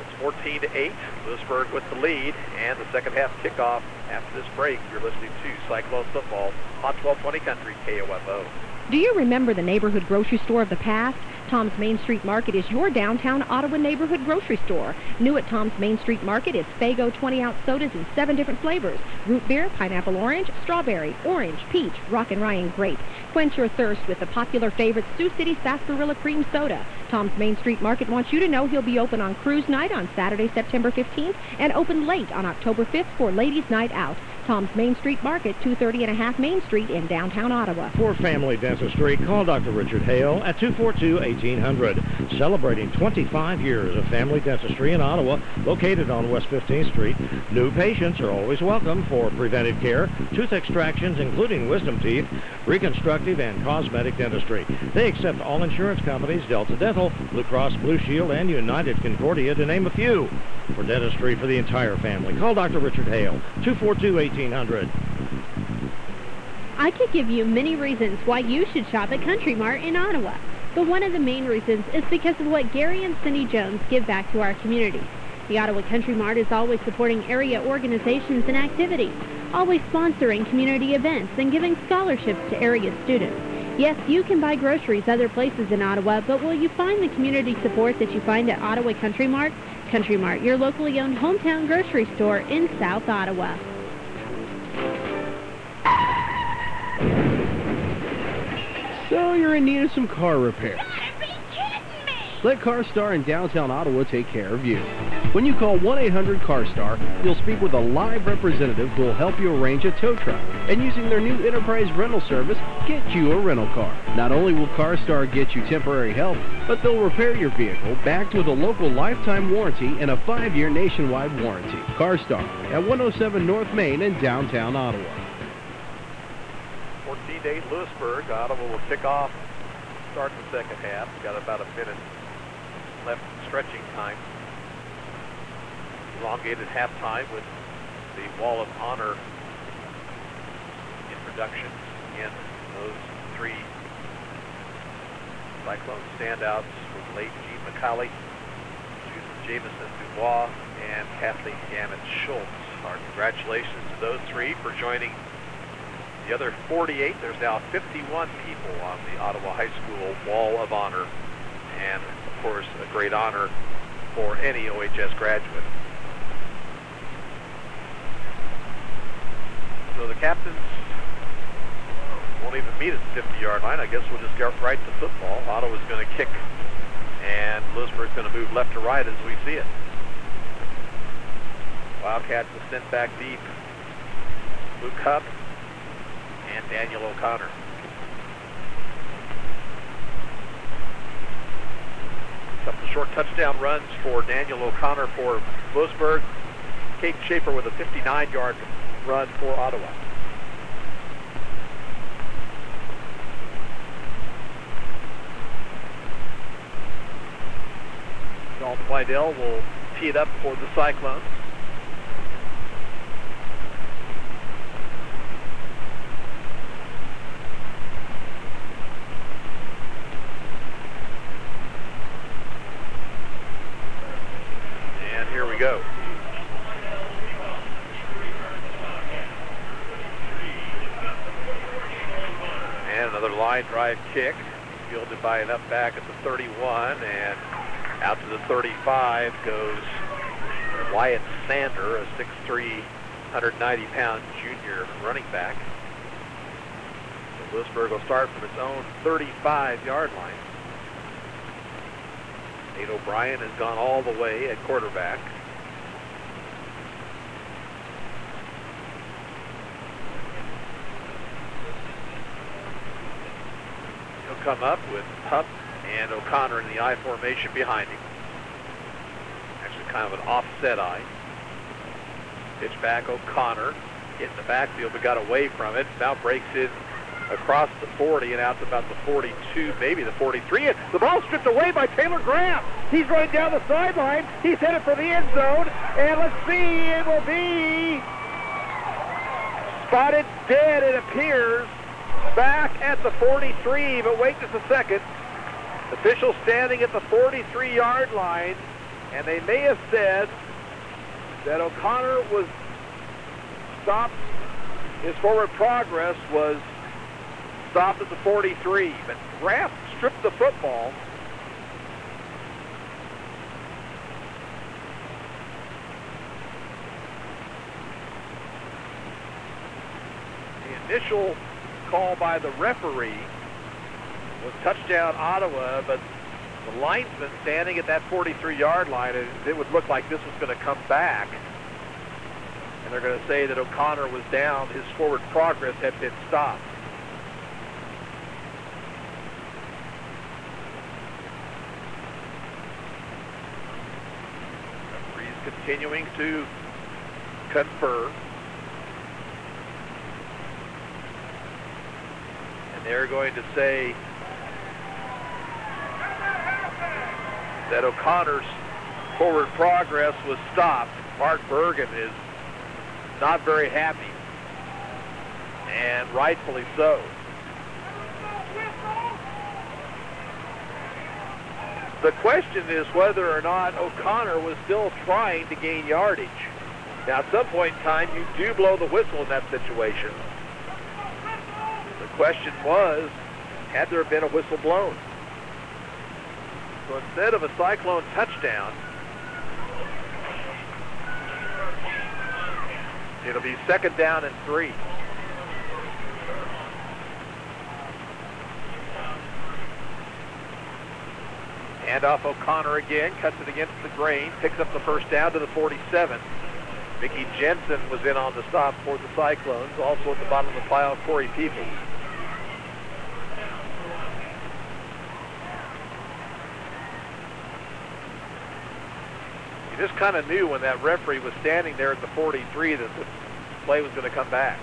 It's 14 to 8, Louisburg with the lead, and the second half kickoff after this break. You're listening to Cyclone Football on 1220 Country KOFO. Do you remember the neighborhood grocery store of the past? Tom's Main Street Market is your downtown Ottawa neighborhood grocery store. New at Tom's Main Street Market is Faygo 20-ounce sodas in seven different flavors. Root beer, pineapple orange, strawberry, orange, peach, rock and rye, and grape. Quench your thirst with the popular favorite Sioux City Sarsaparilla Cream Soda. Tom's Main Street Market wants you to know he'll be open on Cruise Night on Saturday, September 15th, and open late on October 5th for Ladies' Night Out. Tom's Main Street Market, 230 and a half Main Street in downtown Ottawa. For family dentistry, call Dr. Richard Hale at 242-1800. Celebrating 25 years of family dentistry in Ottawa, located on West 15th Street. New patients are always welcome for preventive care, tooth extractions, including wisdom teeth, reconstructive and cosmetic dentistry. They accept all insurance companies, Delta Dental, Blue Cross Blue Shield, and United Concordia, to name a few. For dentistry for the entire family, call Dr. Richard Hale, 242-1800. 1800. I could give you many reasons why you should shop at Country Mart in Ottawa, but one of the main reasons is because of what Gary and Cindy Jones give back to our community. The Ottawa Country Mart is always supporting area organizations and activities, always sponsoring community events and giving scholarships to area students. Yes, you can buy groceries other places in Ottawa, but will you find the community support that you find at Ottawa Country Mart? Country Mart, your locally owned hometown grocery store in South Ottawa. So you're in need of some car repair. Let CarStar in downtown Ottawa take care of you. When you call 1-800-CARSTAR, you'll speak with a live representative who will help you arrange a tow truck. And using their new enterprise rental service, get you a rental car. Not only will CarStar get you temporary help, but they'll repair your vehicle backed with a local lifetime warranty and a five-year nationwide warranty. CarStar at 107 North Main in downtown Ottawa. 14-8 Louisburg. Ottawa will kick off, start the second half. Got about a minute left stretching time. Elongated halftime with the Wall of Honor introduction. Again, those three Cyclone standouts were late Jean McCauley, Jamison Dubois, and Kathleen Gammon Schultz. Our congratulations to those three for joining the other 48. There's now 51 people on the Ottawa High School Wall of Honor. And, of course, a great honor for any OHS graduate. So the captains won't even meet at the 50-yard line. I guess we'll just get right to football. Ottawa's going to kick, and Louisburg's going to move left to right as we see it. Wildcats are sent back deep. Luke Hupp and Daniel O'Connor. Couple short touchdown runs for Daniel O'Connor for Louisburg. Kate Schaefer with a 59-yard run for Ottawa. Dalton Wydell will tee it up for the Cyclones. Go. And another line drive kick, fielded by an up back at the 31, and out to the 35 goes Wyatt Sander, a 6'3", 190-pound junior running back. Louisburg will start from its own 35-yard line. Nate O'Brien has gone all the way at quarterback. He'll come up with Hupp and O'Connor in the I formation behind him. Actually kind of an offset I. Pitch back O'Connor. Hit the backfield but got away from it. Now breaks in across the 40 and out to about the 42, maybe the 43. And the ball stripped away by Taylor Graff. He's running down the sideline. He's headed for the end zone. And let's see, it will be spotted dead, it appears, back at the 43. But wait just a second. Officials standing at the 43-yard line, and they may have said that O'Connor was stopped, his forward progress was stopped at the 43, but Graff stripped the football. The initial call by the referee was touchdown Ottawa, but the linesman standing at that 43-yard line, it, would look like this was going to come back. And they're going to say that O'Connor was down. His forward progress had been stopped. Referee's continuing to confer. They're going to say that O'Connor's forward progress was stopped. Mark Bergen is not very happy, and rightfully so. The question is whether or not O'Connor was still trying to gain yardage. Now, at some point in time, you do blow the whistle in that situation. Question was, had there been a whistle blown? So instead of a Cyclone touchdown, it'll be second down and three. Hand off O'Connor again, cuts it against the grain, picks up the first down to the 47. Mickey Jensen was in on the stop for the Cyclones. Also at the bottom of the pile, Corey Peoples. You just kind of knew when that referee was standing there at the 43 that the play was going to come back.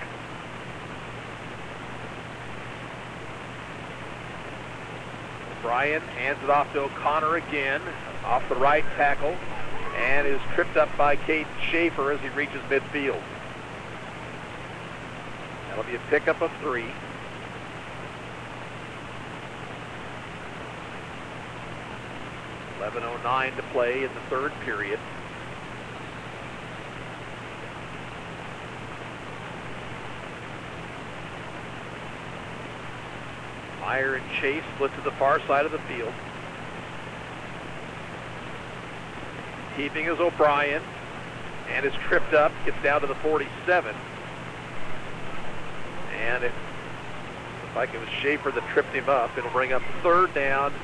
Bryan hands it off to O'Connor again, off the right tackle, and is tripped up by Kate Schaefer as he reaches midfield. That'll be a pickup of three. Eleven oh nine to play in the third period. Meyer and Chase split to the far side of the field. Keeping is O'Brien and is tripped up, gets down to the 47. And it looks like it was Schaefer that tripped him up. It'll bring up third down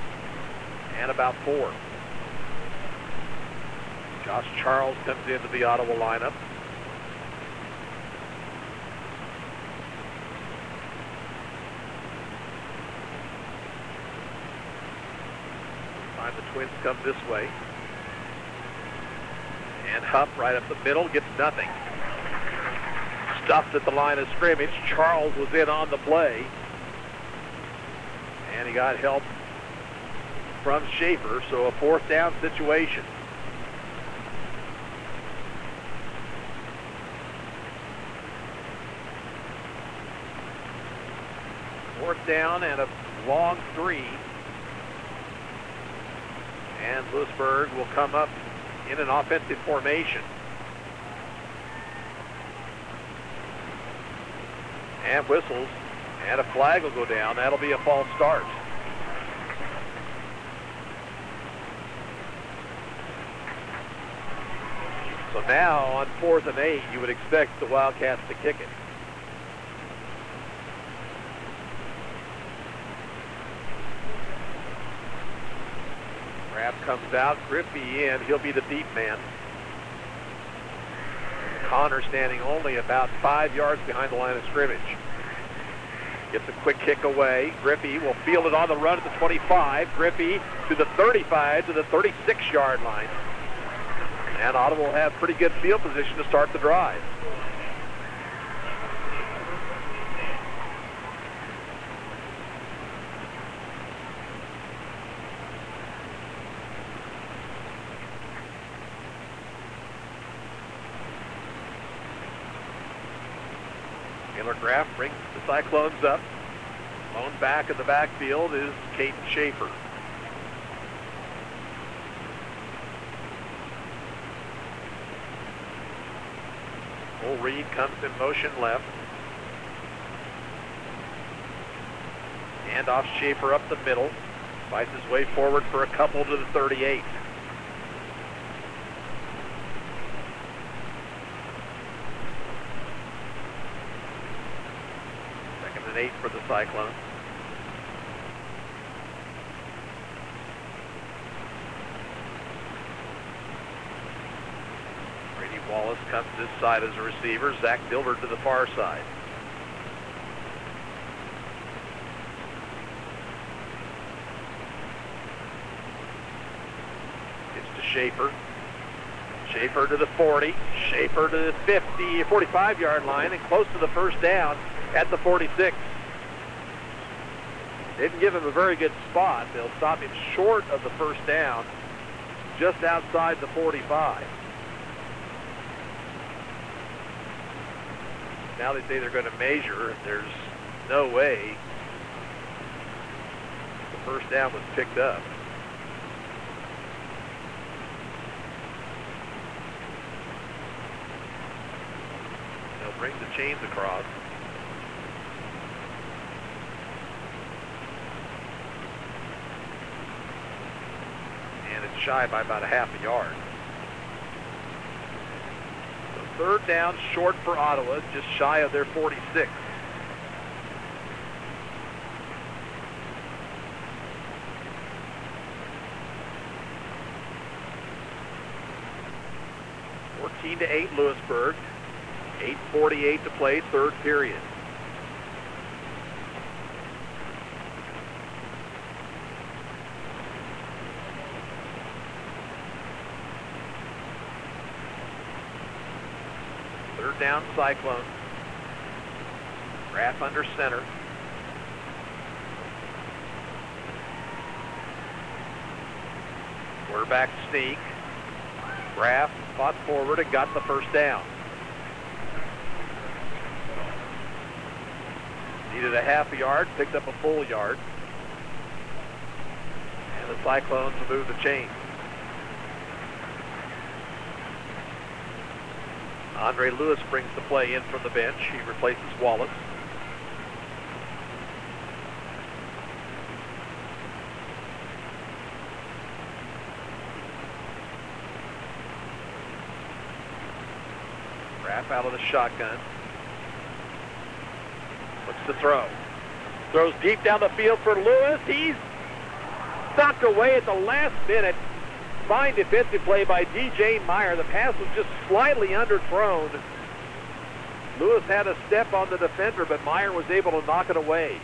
and about four. Josh Charles comes into the Ottawa lineup. The Twins come this way. And Hupp right up the middle gets nothing. Stuffed at the line of scrimmage. Charles was in on the play. And he got help from Schaefer, so a fourth down situation. Fourth down and a long three. And Louisburg will come up in an offensive formation. And whistles, and a flag will go down. That'll be a false start. So now on fourth and eight, you would expect the Wildcats to kick it. Rapp comes out, Griffey in, he'll be the deep man. Connor standing only about five yards behind the line of scrimmage. Gets a quick kick away. Griffey will field it on the run at the 25. Griffey to the 35, to the 36-yard line. And Ottawa will have pretty good field position to start the drive. Taylor Graff brings the Cyclones up. Lone back in the backfield is Caden Schaefer. Cole Reed comes in motion left. Handoff Schaefer up the middle. Fights his way forward for a couple to the 38. Second Cyclones. Brady Wallace comes this side as a receiver. Zach Dillard to the far side. It's to Schaefer. Schaefer to the 40. Schaefer to the 50, 45 yard line and close to the first down at the 46. Didn't give him a very good spot. They'll stop him short of the first down, just outside the 45. Now they say they're going to measure. There's no way the first down was picked up. They'll bring the chains across. And it's shy by about a half a yard. So third down short for Ottawa, just shy of their 46. Fourteen to eight, Louisburg. 8.48 to play, third period. Third down, Cyclone. Graff under center. Quarterback sneak. Graff fought forward and got the first down. Needed a half a yard, picked up a full yard. And the Cyclones move the chain. Andre Lewis brings the play in from the bench. He replaces Wallace. Graff out of the shotgun. Looks to throw. Throws deep down the field for Lewis. He's stopped away at the last minute. Fine defensive play by DJ Meyer. The pass was just slightly underthrown. Lewis had a step on the defender, but Meyer was able to knock it away.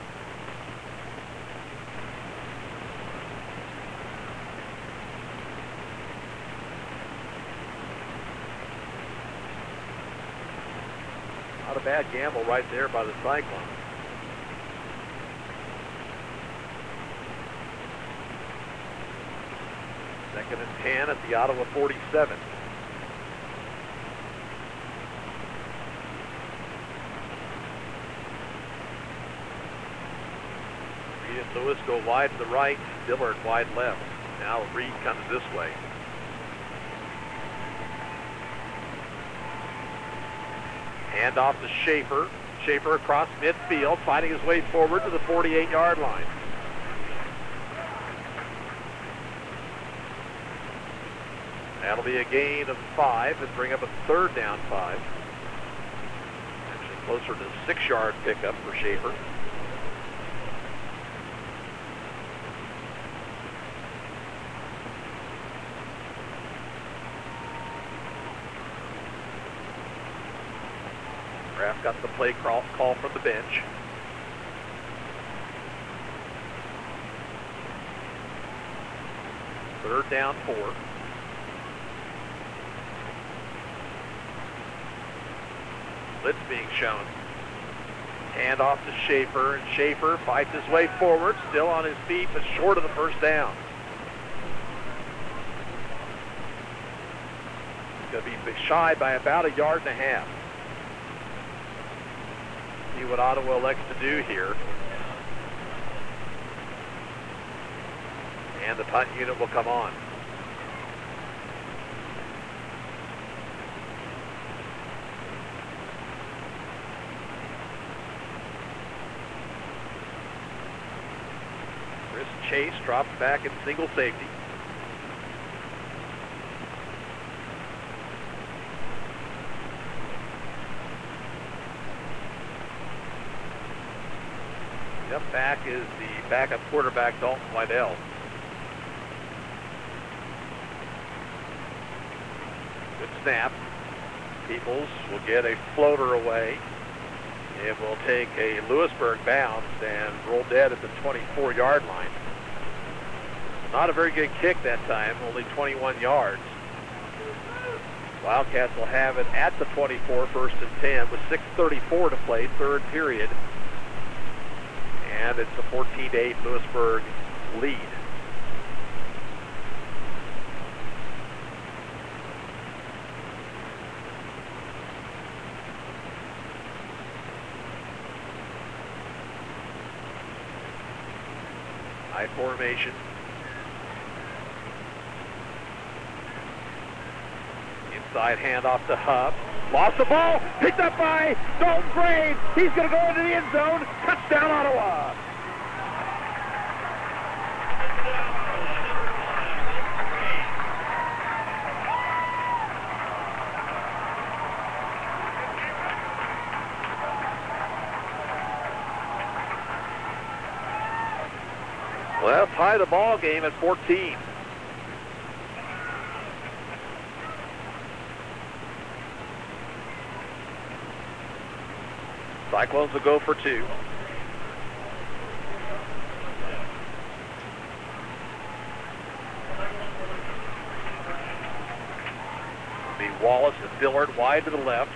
Not a bad gamble right there by the Cyclones. Second and 10 at the Ottawa 47. Reed and Lewis go wide to the right, Dillard wide left. Now Reed comes this way. Hand off to Schaefer. Schaefer across midfield, fighting his way forward to the 48-yard line. That'll be a gain of five and bring up a third down five. Actually closer to six-yard pickup for Schaefer. Graff got the play call, call from the bench. Third down four. Blitz being shown. Hand off to Schaefer, and Schaefer fights his way forward, still on his feet, but short of the first down. He's Going to be shy by about a yard and a half. See what Ottawa elects to do here. And the punt unit will come on. Chase drops back in single safety. Yep, back is the backup quarterback, Dalton Whitell. Good snap. Peoples will get a floater away. It will take a Louisburg bounce and roll dead at the 24-yard line. Not a very good kick that time, only 21 yards. Wildcats will have it at the 24, first and 10, with 6.34 to play, third period. And it's a 14-8 Louisburg lead. High formation. Inside handoff to Hupp. Lost the ball. Picked up by Dalton Graves. He's going to go into the end zone. Touchdown, Ottawa. Well, tie the ball game at 14. Cyclones will go for two. Be Wallace and Dillard wide to the left.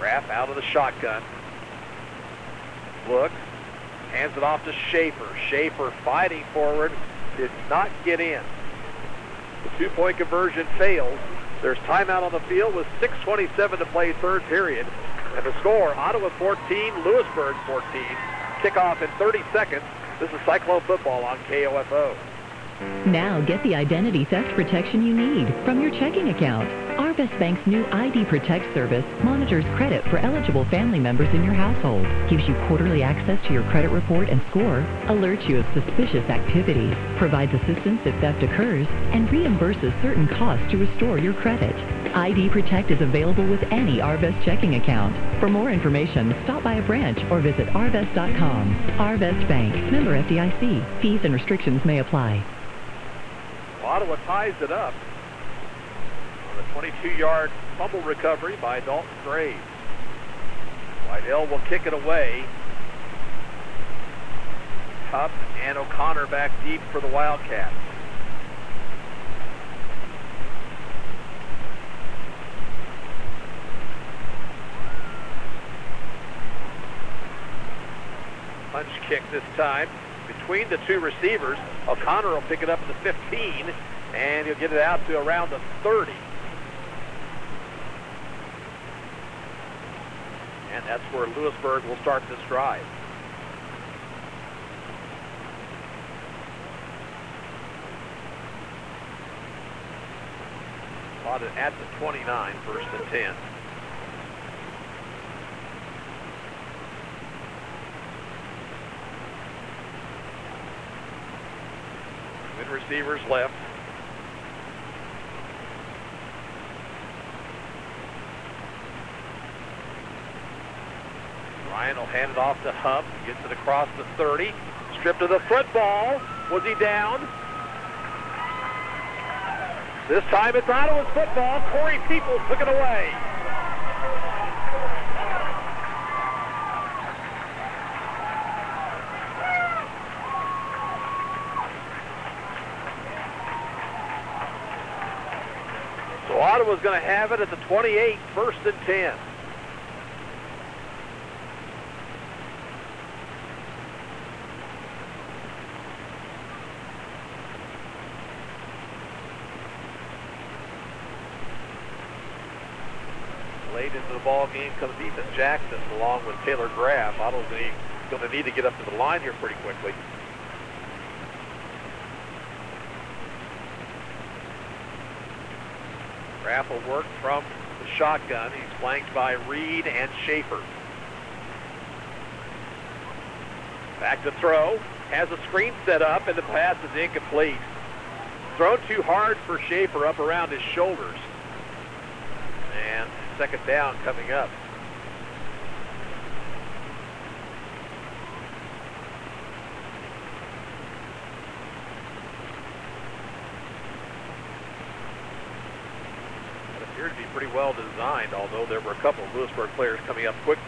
Graff out of the shotgun. Looks. Hands it off to Schaefer. Schaefer fighting forward. Did not get in. The two-point conversion fails. There's timeout on the field with 6.27 to play third period. And the score, Ottawa 14, Louisburg 14. Kickoff in 30 seconds. This is Cyclone Football on KOFO. Now get the identity theft protection you need from your checking account. Arvest Bank's new ID Protect service monitors credit for eligible family members in your household, gives you quarterly access to your credit report and score, alerts you of suspicious activity, provides assistance if theft occurs, and reimburses certain costs to restore your credit. ID Protect is available with any Arvest checking account. For more information, stop by a branch or visit arvest.com. Arvest Bank, member FDIC. Fees and restrictions may apply. Ottawa ties it up on a 22-yard fumble recovery by Dalton Graves. Whitell will kick it away. Hupp and O'Connor back deep for the Wildcats. Punch kick this time between the two receivers. O'Connor will pick it up to 15, and he'll get it out to around the 30. And that's where Louisburg will start this drive. Plotted at the 29, first and 10. Good receivers left. Ryan will hand it off to Hupp. Gets it across the 30. Stripped of the football. Was he down? This time it's Ottawa's football. Corey Peoples took it away. Ottawa's going to have it at the 28, first and 10. Late into the ball game comes Ethan Jackson along with Taylor Graff. Ottawa's going to need to get up to the line here pretty quickly. Graff will work from the shotgun. He's flanked by Reed and Schaefer. Back to throw. has a screen set up, and the pass is incomplete. Thrown too hard for Schaefer up around his shoulders. And second down coming up. It appeared to be pretty well designed, although there were a couple of Louisburg players coming up quickly.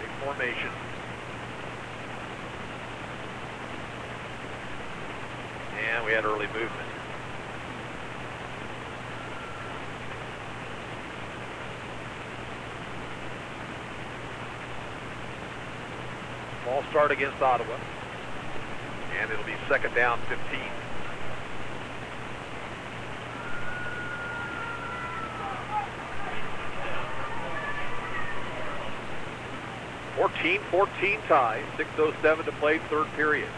Big formation. And we had early movement. Ball start Ottawa. And it'll be second down 15. Fourteen, fourteen tie, 6.07 to play, third period.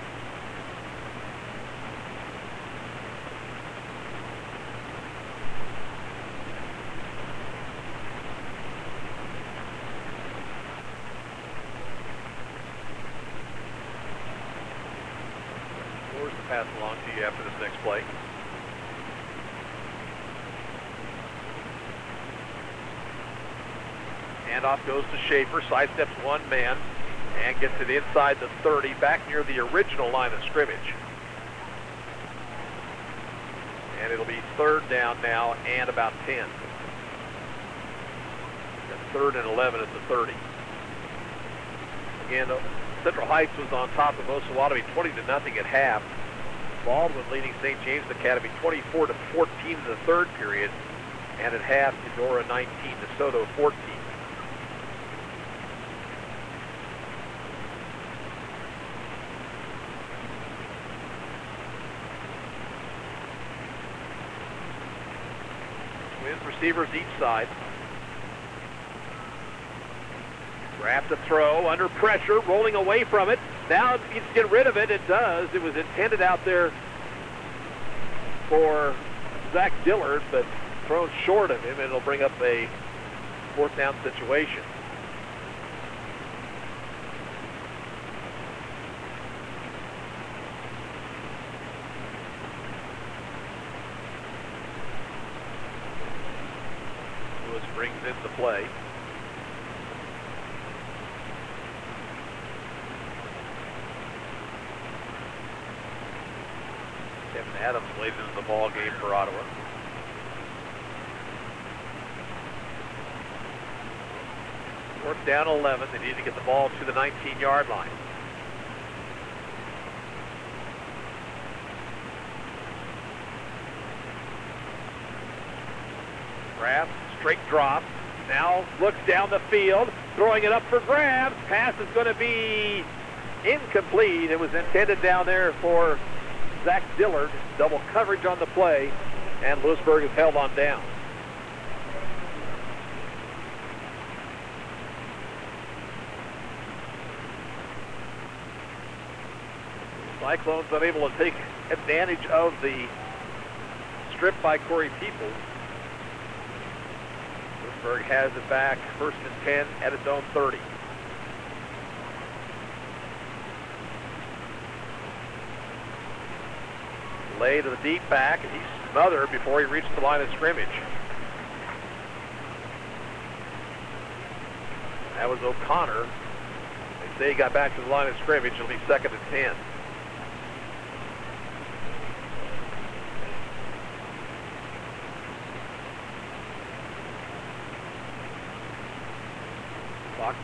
Scores to pass along to you after this next play. Handoff goes to Schaefer, sidesteps one man, and gets it inside the 30, back near the original line of scrimmage. And it'll be third down now and about 10. Got third and 11 at the 30. Again, Central Heights was on top of Osawatomie 20 to nothing at half. Baldwin leading St. James Academy 24 to 14 in the third period, and at half, Eudora 19, DeSoto 14. Twins receivers each side. Graff to throw, under pressure, rolling away from it. Now needs to get rid of it. It does. It was intended out there for Zach Dillard, but thrown short of him, and it'll bring up a fourth down situation. Lewis brings in the play. Kevin Adams laid into the ball game for Ottawa. Fourth down 11. They need to get the ball to the 19-yard line. Graff, straight drop. Now looks down the field, throwing it up for grabs. Pass is going to be incomplete. It was intended down there for Zach Dillard. Double coverage on the play, and Louisburg is held on down. Cyclones unable to take advantage of the strip by Corey Peoples. Louisburg has it back, first and 10 at its own 30. Lay to the deep back, and he's smothered before he reached the line of scrimmage. That was O'Connor. They say he got back to the line of scrimmage. It'll be second and 10.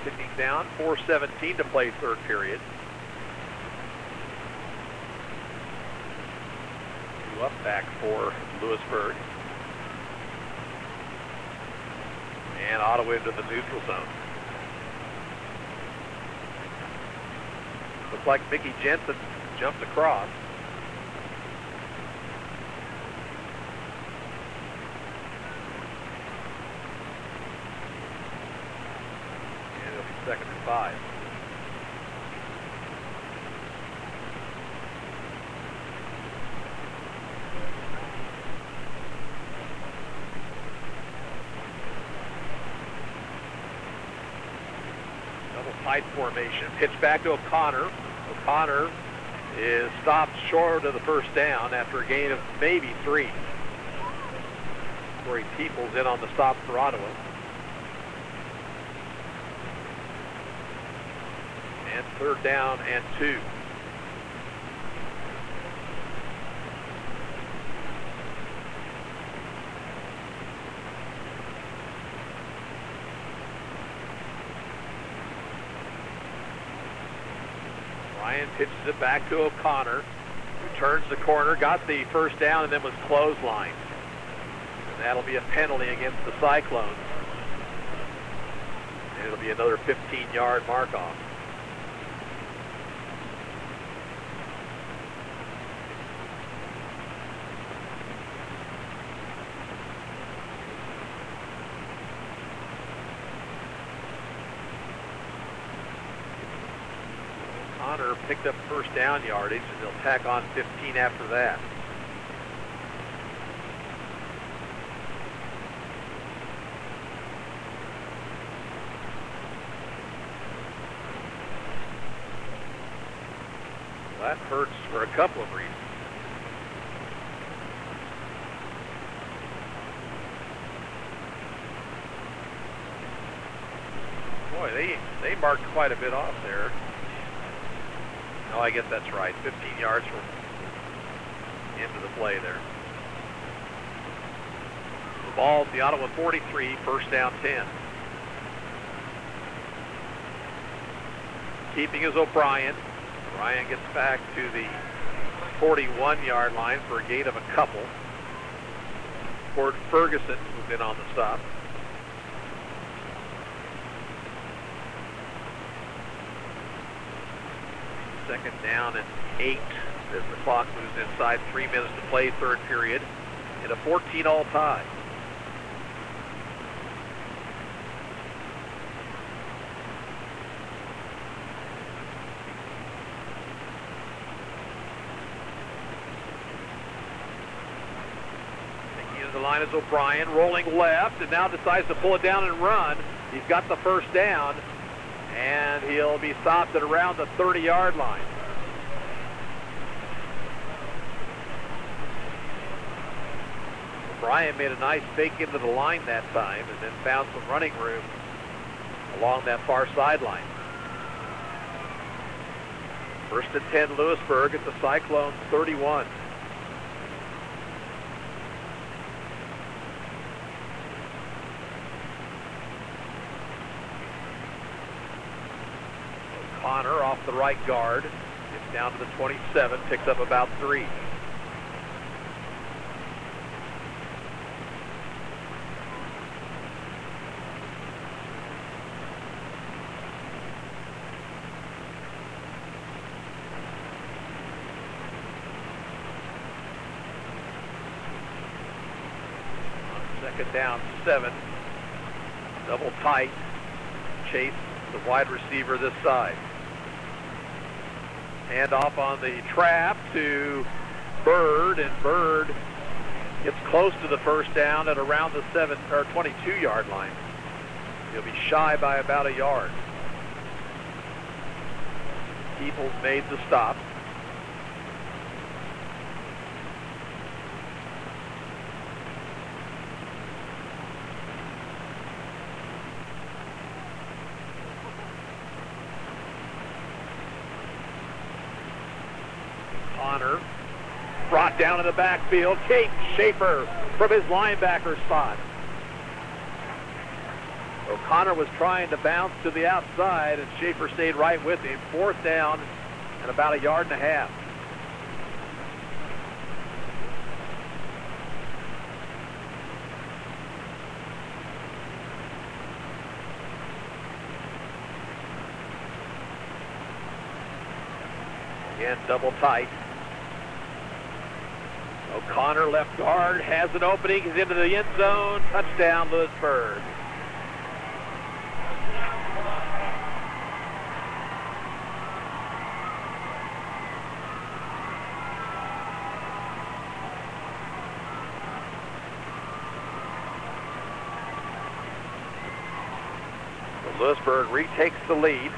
Ticking down, 4.17 to play third period. Two up back for Louisburg. And Ottawa into the neutral zone. Looks like Mickey Jensen jumped across. 5. Double tight formation. Pitch back to O'Connor. O'Connor is stopped short of the first down after a gain of maybe three. Corey Peoples in on the stop for Ottawa. Third down and two. Ryan pitches it back to O'Connor, who turns the corner, got the first down, and then was clotheslined. And that'll be a penalty against the Cyclones. And it'll be another 15-yard mark-off. Connor picked up first down yardage, and they'll tack on 15 after that. That hurts for a couple of reasons. Boy, they they marked quite a bit off there. No, I guess that's right. 15 yards from into the play there. The ball the Ottawa 43, first down 10. Keeping is O'Brien. Ryan gets back to the 41-yard line for a gain of a couple. Ford Ferguson moved in on the stop. Second down and eight as the clock moves inside three minutes to play, third period, in a 14 all tie. Taking the line is O'Brien, rolling left, and now decides to pull it down and run. He's got the first down, and he'll be stopped at around the 30-yard line. O'Brien made a nice fake into the line that time and then found some running room along that far sideline. First and 10 Louisburg at the Cyclones 31. O'Connor off the right guard. Gets down to the 27, picks up about three. Second down, seven. Double tight. Chase, the wide receiver this side. Hand off on the trap to Bird, and Bird gets close to the first down at around the seven or 22 yard line. He'll be shy by about a yard. Peoples made the stop. Connor brought down in the backfield. Caden Schaefer from his linebacker spot. O'Connor was trying to bounce to the outside, and Schaefer stayed right with him. Fourth down and about a yard and a half. Again, double tight. O'Connor left guard has an opening. He's into the end zone. Touchdown, Louisburg. Louisburg retakes the lead.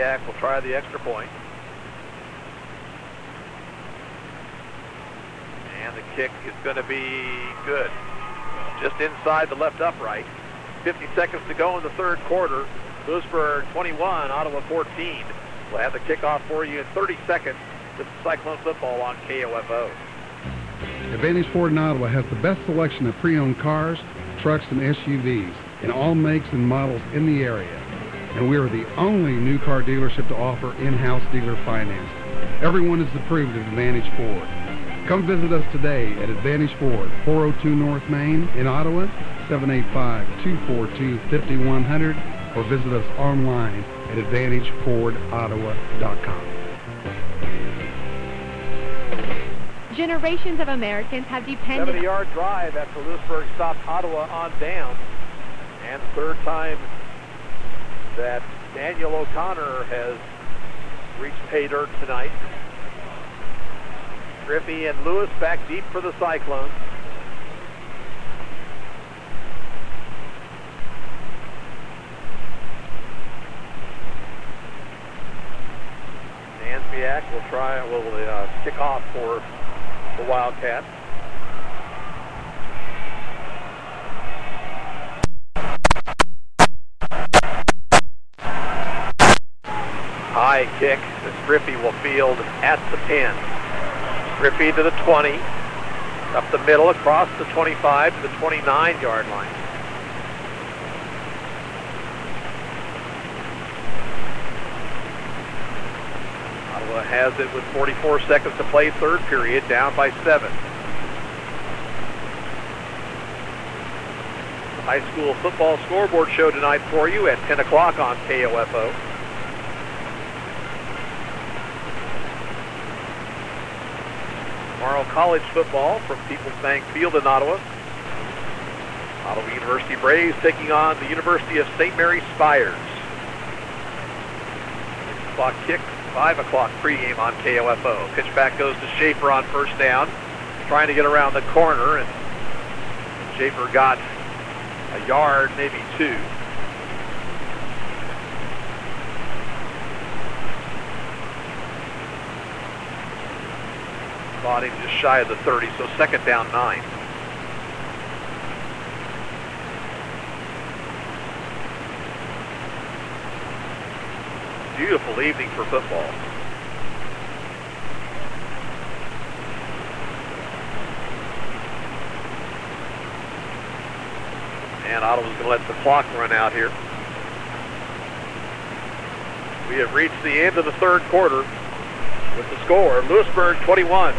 Anspiak will try the extra point. And the kick is going to be good. Just inside the left upright. 50 seconds to go in the third quarter. Louisburg 21, Ottawa 14. We'll have the kickoff for you in 30 seconds. This is Cyclone Football on KOFO. Advantage Ford in Ottawa has the best selection of pre-owned cars, trucks, and SUVs in all makes and models in the area. And we are the only new car dealership to offer in-house dealer financing. Everyone is approved at Advantage Ford. Come visit us today at Advantage Ford, 402 North Main in Ottawa, 785-242-5100, or visit us online at AdvantageFordOttawa.com. Generations of Americans have depended 70-yard drive after Louisburg stopped Ottawa on down. And third time that Daniel O'Connor has reached pay dirt tonight. Griffey and Lewis back deep for the Cyclones. Anspiak will try, will uh, kick off for the Wildcats. Kick that Griffey will field at the pin. Griffey to the 20, up the middle, across the 25 to the 29 yard line. Ottawa has it with 44 seconds to play, third period, down by seven. High school football scoreboard show tonight for you at 10 o'clock on KOFO. Tomorrow, college football from People's Bank Field in Ottawa. Ottawa University Braves taking on the University of St. Mary Spires. 6 o'clock kick, 5 o'clock pregame on KOFO. Pitch back goes to Schaefer on first down, trying to get around the corner, and Schaefer got a yard, maybe two. Thought him just shy of the 30, so second down nine. Beautiful evening for football. And Ottawa's going to let the clock run out here. We have reached the end of the third quarter with the score, Louisburg 21,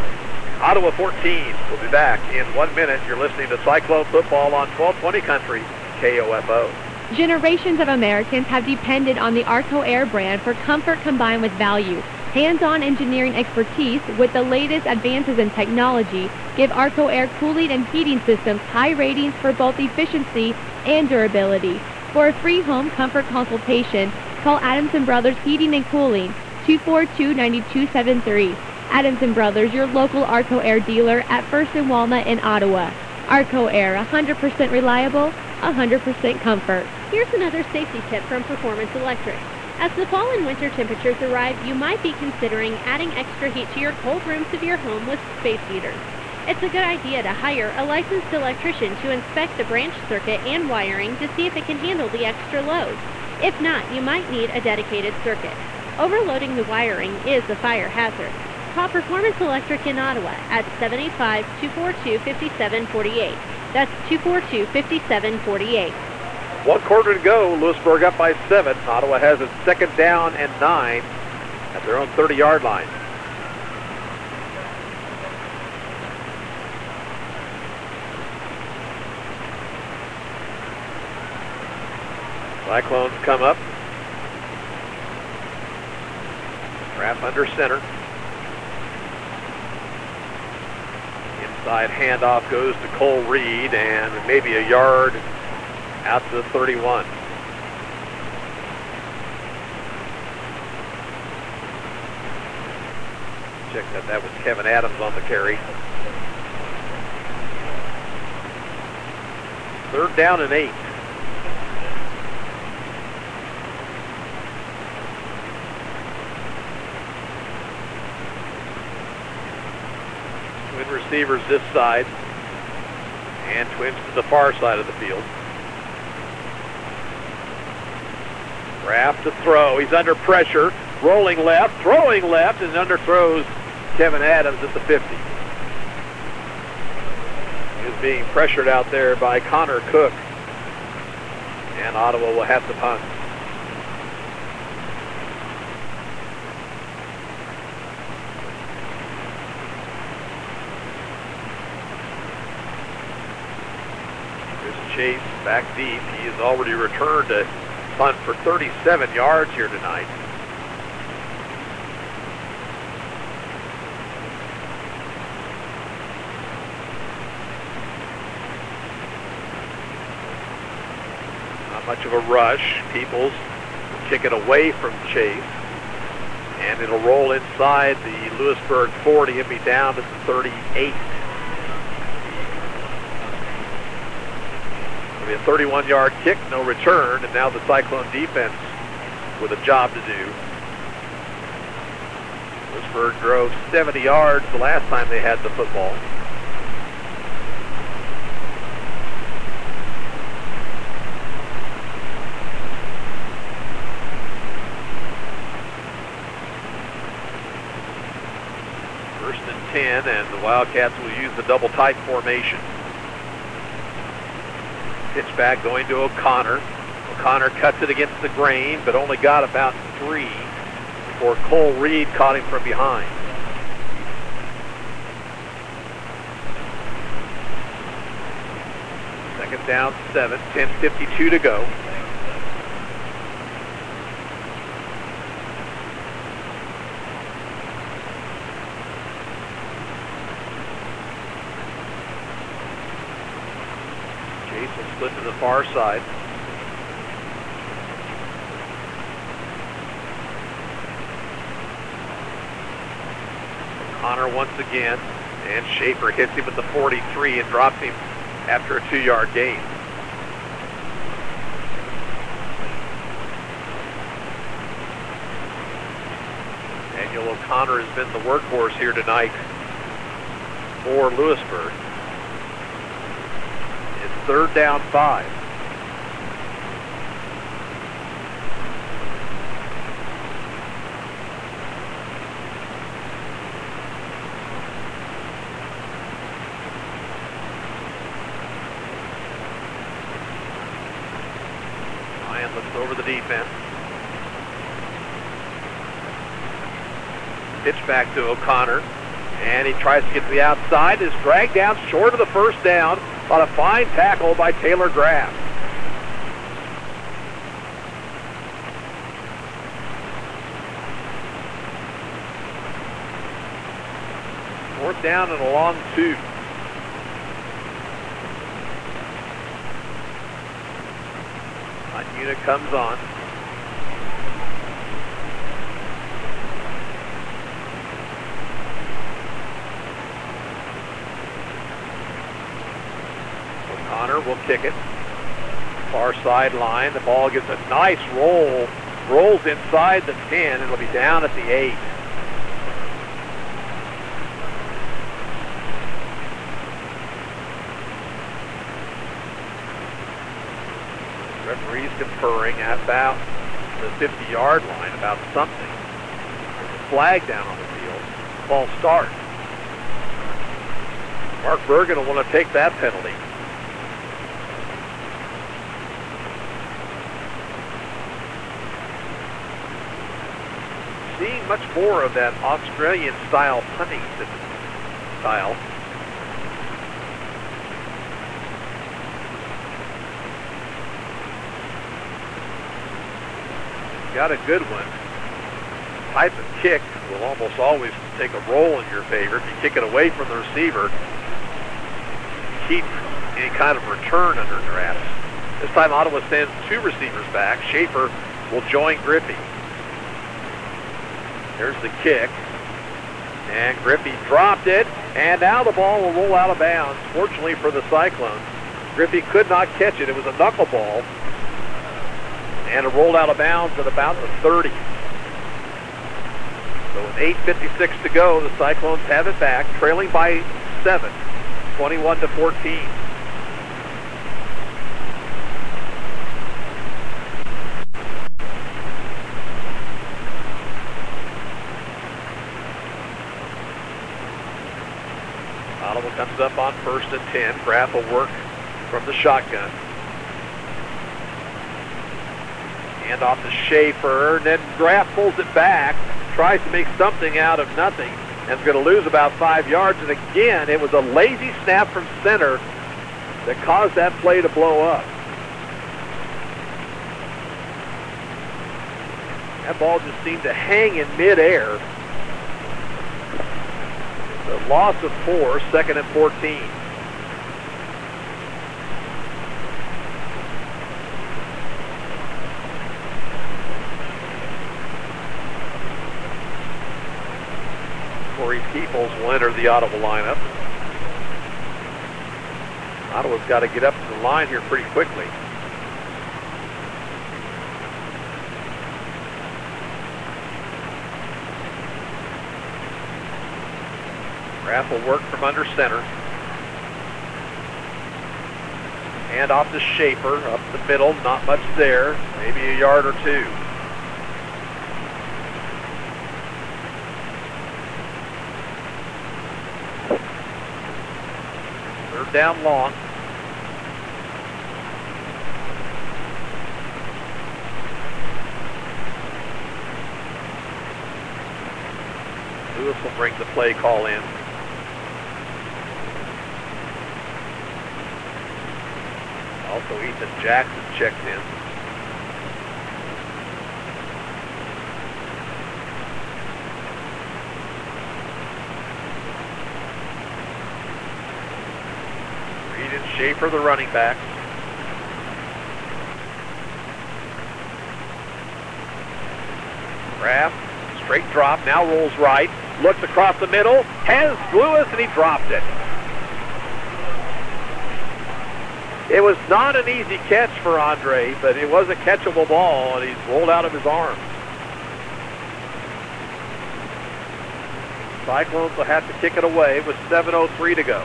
Ottawa 14. We'll be back in one minute. You're listening to Cyclone Football on 1220 Country, KOFO. Generations of Americans have depended on the Arcoaire brand for comfort combined with value. Hands-on engineering expertise with the latest advances in technology give Arcoaire cooling and heating systems high ratings for both efficiency and durability. For a free home comfort consultation, call Adams & Brothers Heating and Cooling, 242-9273. Adams & Brothers, your local Arcoaire dealer at First and Walnut in Ottawa. Arcoaire, 100% reliable, 100% comfort. Here's another safety tip from Performance Electric. As the fall and winter temperatures arrive, you might be considering adding extra heat to your cold rooms of your home with space heaters. It's a good idea to hire a licensed electrician to inspect the branch circuit and wiring to see if it can handle the extra load. If not, you might need a dedicated circuit. Overloading the wiring is a fire hazard. Call Performance Electric in Ottawa at 785-242-5748. That's 242-5748. One quarter to go. Louisburg up by seven. Ottawa has it second down and nine at their own 30-yard line. Cyclones come up. Trap under center. Inside handoff goes to Cole Reed and maybe a yard out to the 31. Check that. That was Kevin Adams on the carry. Third down and eight. Receivers this side and twins to the far side of the field. Graff to throw. He's under pressure. Rolling left, throwing left, and underthrows Kevin Adams at the 50. He's being pressured out there by Connor Cook. And Ottawa will have the punt. Chris Chase back deep. He has already returned a punt for 37 yards here tonight. Not much of a rush. Peoples kick it away from Chase. And it'll roll inside the Louisburg 40 and be down to the 38. Be a 31-yard kick, no return, and now the Cyclone defense with a job to do. Louisburg drove 70 yards the last time they had the football. First and 10, and the Wildcats will use the double tight formation. Pitch back going to O'Connor. O'Connor cuts it against the grain, but only got about three before Cole Reed caught him from behind. Second down, seven, 10.52 to go. Chase will split to the far side. Connor once again, and Schaefer hits him at the 43 and drops him after a two-yard gain. Daniel O'Connor has been the workhorse here tonight for Louisburg. Third down five. Ryan looks over the defense. Pitch back to O'Connor. And he tries to get to the outside. Is dragged down short of the first down on a fine tackle by Taylor Graff. Fourth down and a long two. Unit comes on. O'Connor will kick it. Far sideline. The ball gets a nice roll. Rolls inside the 10. It'll be down at the 8. Referees conferring at about the 50-yard line about something. There's a flag down on the field. Ball start. Mark Bergen will want to take that penalty. Seeing much more of that Australian-style punting style. Got a good one. Type of kick will almost always take a roll in your favor. If you kick it away from the receiver, keep any kind of return under duress. This time Ottawa sends two receivers back. Schaefer will join Griffey. There's the kick. And Griffey dropped it. And now the ball will roll out of bounds. Fortunately for the Cyclones, Griffey could not catch it. It was a knuckleball. And it rolled out of bounds at about the 30. So with 8.56 to go, the Cyclones have it back, trailing by seven, 21 to 14. Ottawa comes up on first and 10. Graff will work from the shotgun. Hand off to Schaefer, and then Graff pulls it back, tries to make something out of nothing, and is going to lose about five yards. And again, it was a lazy snap from center that caused that play to blow up. That ball just seemed to hang in midair. The loss of four, second and 14. Corey Peoples will enter the Ottawa lineup. Ottawa's got to get up to the line here pretty quickly. Graff will work from under center. Hand off to Schaefer, up the middle, not much there, maybe a yard or two. Third down long. Lewis will bring the play call in. Also, Ethan Jackson checked in. Reed and Schaefer, the running backs. Graff, straight drop, now rolls right, looks across the middle, has Lewis, and he dropped it. It was not an easy catch for Andre, but it was a catchable ball, and he's rolled out of his arms. Cyclones will have to kick it away with 7.03 to go.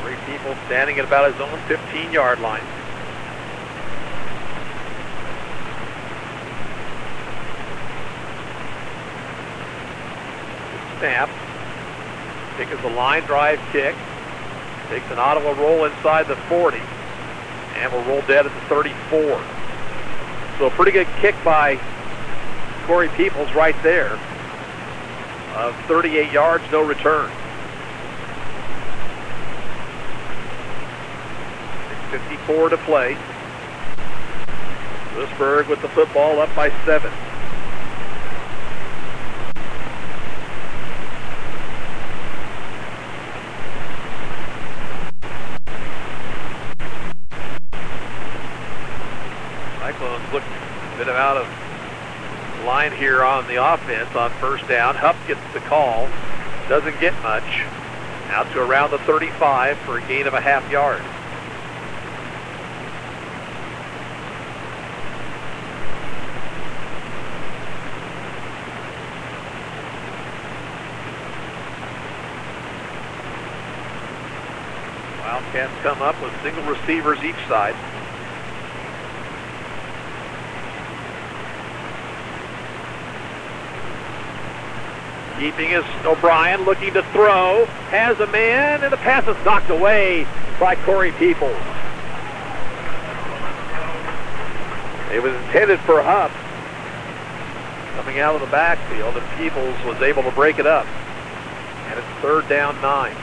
Three people standing at about his own 15-yard line. Snap. Kick is a line drive kick. Takes an Ottawa roll inside the 40. And will roll dead at the 34. So a pretty good kick by Corey Peoples right there. Of 38 yards, no return. 54 to play. Louisburg with the football up by seven. Cyclones look a bit out of line here on the offense on first down. Hupp gets the call. Doesn't get much. Out to around the 35 for a gain of a half yard. Wildcats come up with single receivers each side. Keeping is O'Brien looking to throw. Has a man, and the pass is knocked away by Corey Peoples. It was intended for Hupp. Coming out of the backfield, and Peoples was able to break it up. And it's third down nine.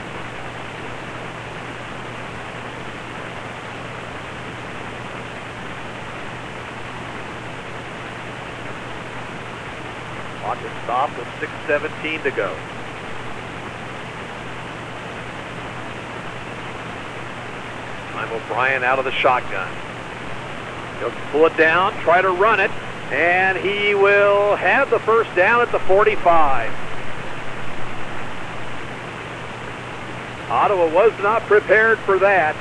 Is with 6.17 to go. I'm O'Brien out of the shotgun. He'll pull it down, try to run it, and he will have the first down at the 45. Ottawa was not prepared for that.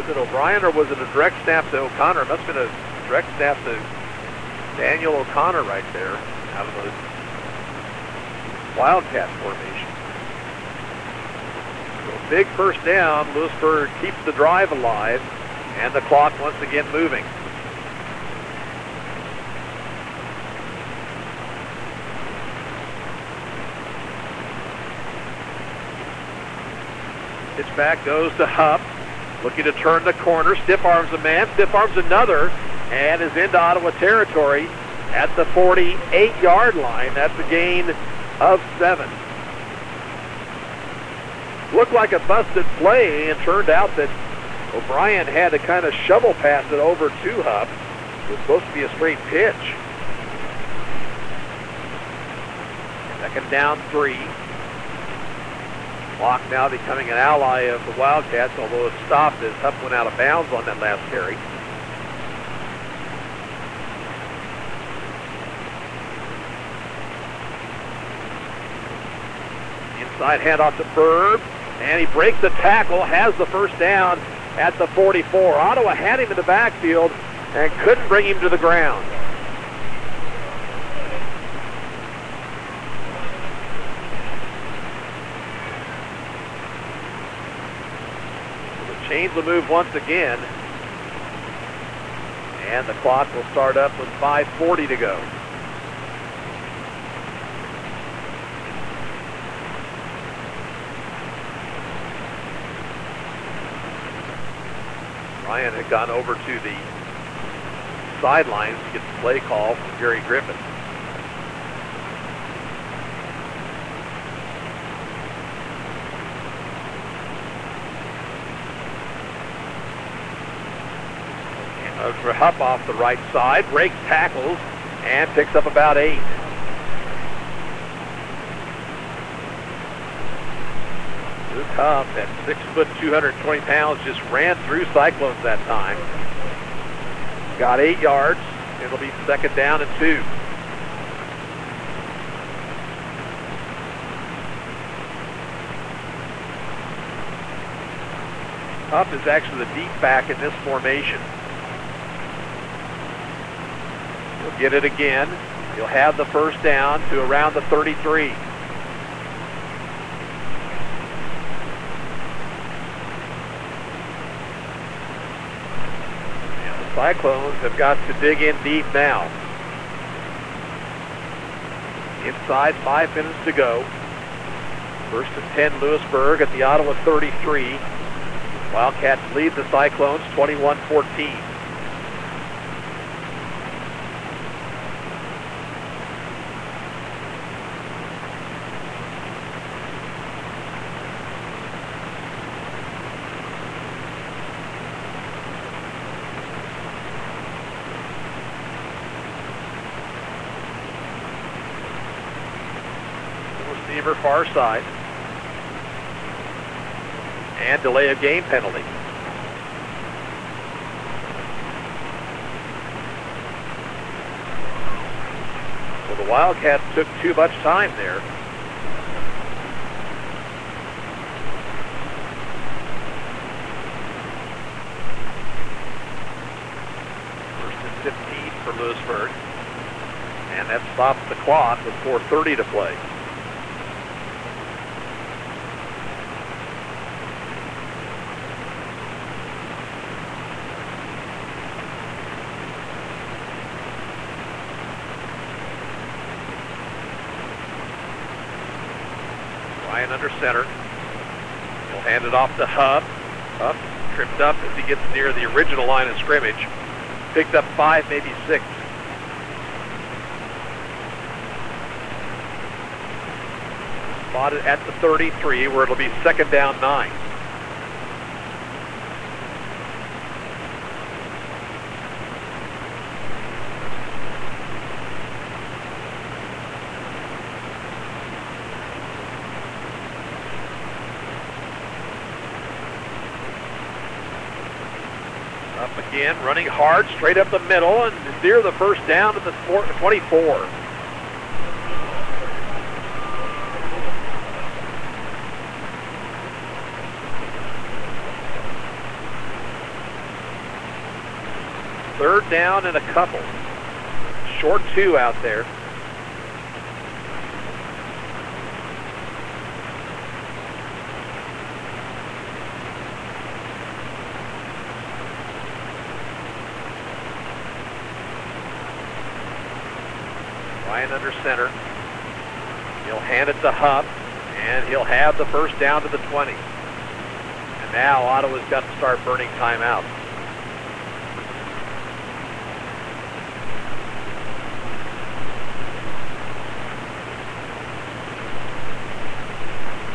Was it O'Brien or was it a direct snap to O'Connor? It must have been a direct snap to Daniel O'Connor right there out of the Wildcat formation. So big first down. Louisburg keeps the drive alive and the clock once again moving. Pitch back goes to Hupp. Looking to turn the corner. Stiff arms a man. Stiff arms another. And is into Ottawa territory at the 48-yard line. That's a gain of seven. Looked like a busted play and turned out that O'Brien had to kind of shovel pass it over to Hupp. It was supposed to be a straight pitch. Second down three. Clock now becoming an ally of the Wildcats, although it stopped as Hupp went out of bounds on that last carry. Inside handoff to Bird, and he breaks the tackle, has the first down at the 44. Ottawa had him in the backfield and couldn't bring him to the ground. The move once again. And the clock will start up with 5.40 to go. Ryan had gone over to the sidelines to get the play call from Gary Griffin. For Hupp off the right side, breaks tackles, and picks up about eight. Luke Hupp at six foot, 220 pounds, just ran through Cyclones that time. Got eight yards. It'll be second down and two. Hupp is actually the deep back in this formation. He'll get it again. He'll have the first down to around the 33. Cyclones have got to dig in deep now. Inside five minutes to go. First and 10 Louisburg at the Ottawa 33. Wildcats lead the Cyclones 21-14. receiver far side. And delay of game penalty. Well, the Wildcats took too much time there. First and 15 for Louisburg. And that stops the clock with 4.30 to play. Ryan under center. He'll hand it off to Hupp. Hupp tripped up as he gets near the original line of scrimmage. Picked up five, maybe six. Spotted at the 33 where it'll be second down nine. running hard straight up the middle and near the first down to the 24. Third down and a couple. Short two out there. He'll a it Hupp, and he'll have the first down to the 20. And now Ottawa's got to start burning timeout.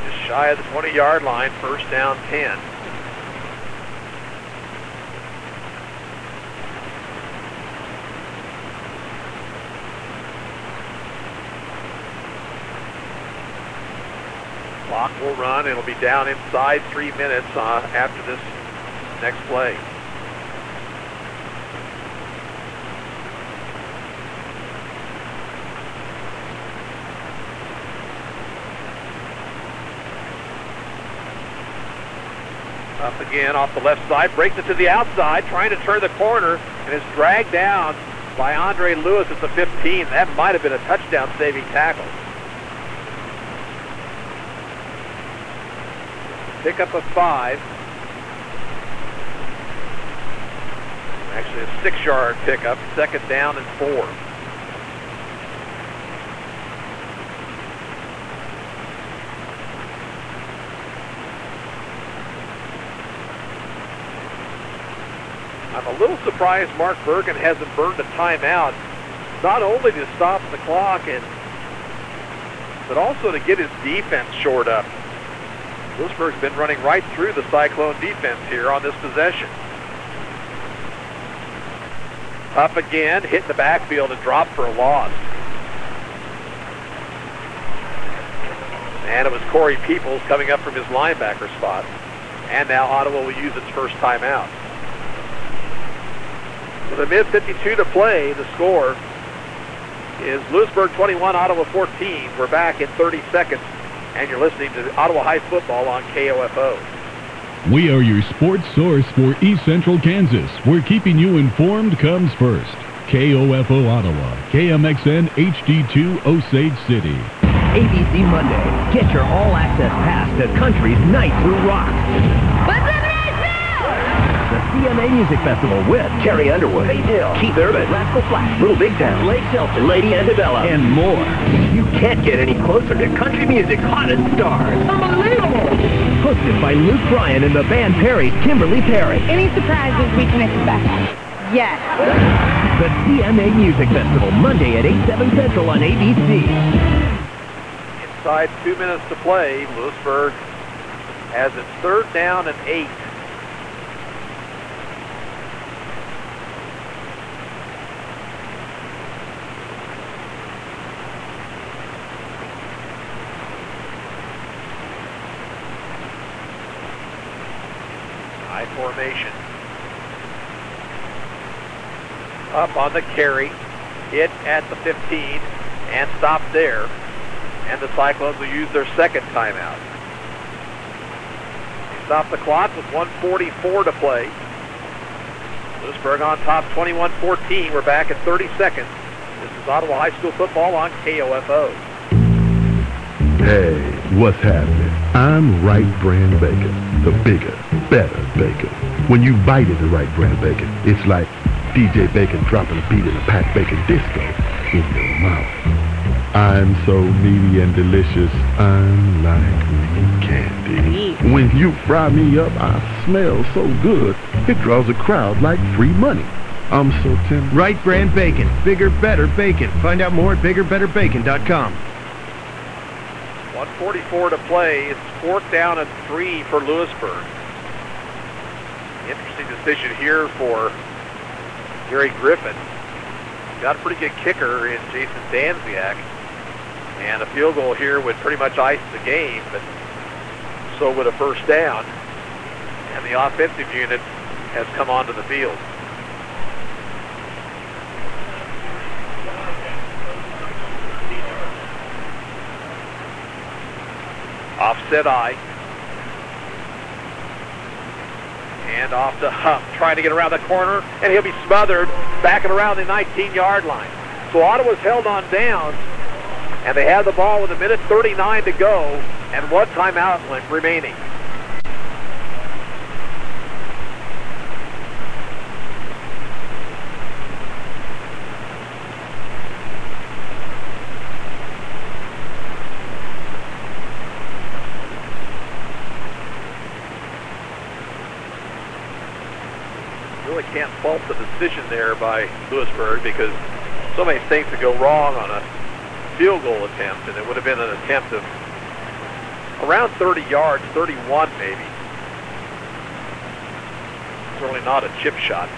Just shy of the 20-yard line, first down 10. Clock will run. It'll be down inside three minutes uh, after this next play. Up again off the left side, breaks it to the outside, trying to turn the corner, and is dragged down by Andre Lewis at the 15. That might have been a touchdown saving tackle. Pickup of five. Actually, a six-yard pickup, second down and four. I'm a little surprised Mark Bergen hasn't burned a timeout, not only to stop the clock and but also to get his defense shored up. Louisburg's been running right through the Cyclone defense here on this possession. Up again, hit the backfield and drop for a loss. And it was Corey Peoples coming up from his linebacker spot. And now Ottawa will use its first timeout. With a mid 52 to play, the score is Louisburg 21, Ottawa 14. We're back in 30 seconds, and you're listening to Ottawa High Football on KOFO. We are your sports source for East Central Kansas, where keeping you informed comes first. KOFO Ottawa, KMXN HD2 Osage City. ABC Monday. Get your all-access pass to country's night through rock. The CMA Music Festival with Carrie Underwood, Faith Hill, Keith Urban, Rascal Flatts, Little Big Town, Blake Shelton, Lady Antebellum, and more. You can't get any closer to country music's hottest stars. Unbelievable! Hosted by Luke Bryan and the band Perry's Kimberly Perry. Any surprises we can expect? Yes. The CMA Music Festival, Monday at 8, 7 Central on ABC. Inside two minutes to play, Louisburg has its third down and eight. High formation. Up on the carry. Hit at the 15 and stop there. And the Cyclones will use their second timeout. Stop the clock with 144 to play. Louisburg on top 21-14. We're back at 30 seconds. This is Ottawa High School football on KOFO. Hey, what's happening? I'm Wright Brand Bacon, the bigger, better bacon. When you bite into Wright Brand Bacon, it's like DJ Bacon dropping a beat in a Pat Bacon disco in your mouth. I'm so meaty and delicious, I'm like me candy. When you fry me up, I smell so good, it draws a crowd like free money. I'm so tender. Wright brand bacon. Bigger, better bacon. Find out more at biggerbetterbacon.com. 144 to play. It's fourth down and three for Louisburg. Interesting decision here for Gary Griffin. Got a pretty good kicker in Jason Danziak. And a field goal here would pretty much ice the game, but so would a first down. And the offensive unit has come onto the field. Offset I. And off to Hupp, trying to get around the corner, and he'll be smothered backing around the 19-yard line. So Ottawa's held on downs, and they have the ball with a minute 39 to go, and one timeout remaining. really can't fault the decision there by Louisburg because so many things could go wrong on a field goal attempt, and it would have been an attempt of around 30 yards, 31 maybe. Certainly not a chip shot.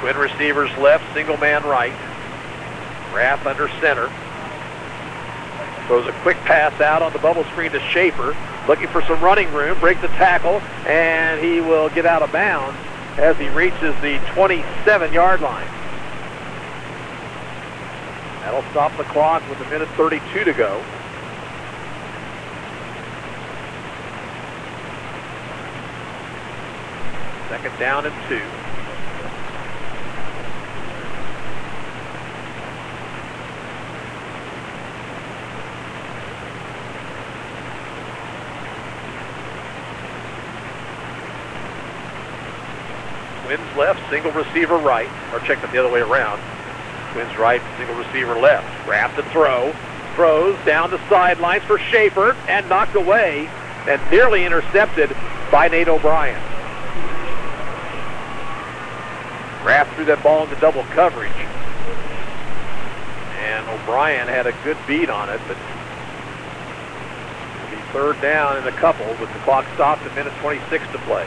Twin receivers left, single man right. Rath under center. Throws a quick pass out on the bubble screen to Schaefer, looking for some running room, breaks the tackle, and he will get out of bounds as he reaches the 27-yard line. That'll stop the clock with a minute 32 to go. Second down and two. Twins left, single receiver right, or check it the other way around. Twins right, single receiver left. Wrap the throw, throws down the sidelines for Schaefer and knocked away and nearly intercepted by Nate O'Brien. Graff threw that ball into double coverage. And O'Brien had a good beat on it, but it'll be third down in a couple with the clock stopped at minute 26 to play.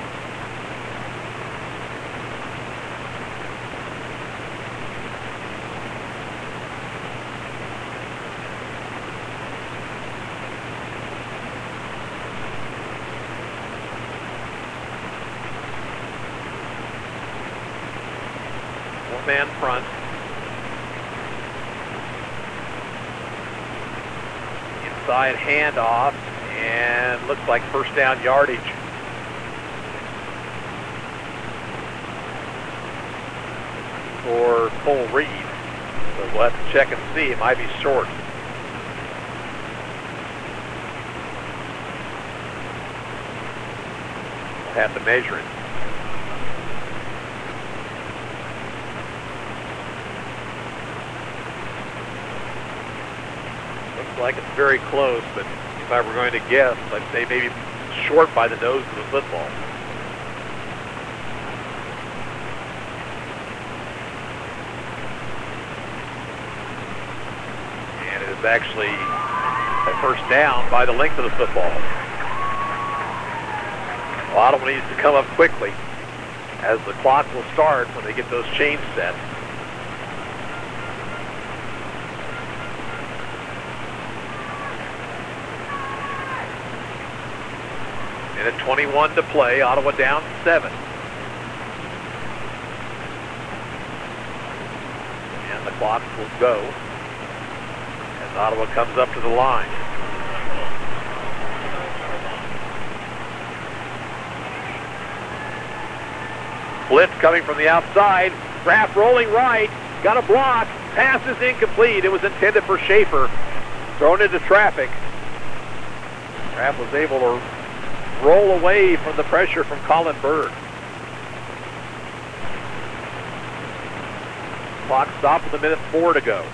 man front. Handoff, and looks like first down yardage. For Cole Reed. So we'll have to check and see. It might be short. We'll have to measure it. Looks like it's very close, but if I were going to guess, I'd say maybe short by the nose of the football. And it is actually a first down by the length of the football. Ottawa needs to come up quickly as the clock will start when they get those chains set. Minute 21 to play. Ottawa down seven. And the clock will go as Ottawa comes up to the line. Blitz coming from the outside. Graff rolling right. Got a block. Pass is incomplete. It was intended for Schaefer. Thrown into traffic. Graff was able to roll away from the pressure from Colin Bird. Clock stopped with a minute four to go.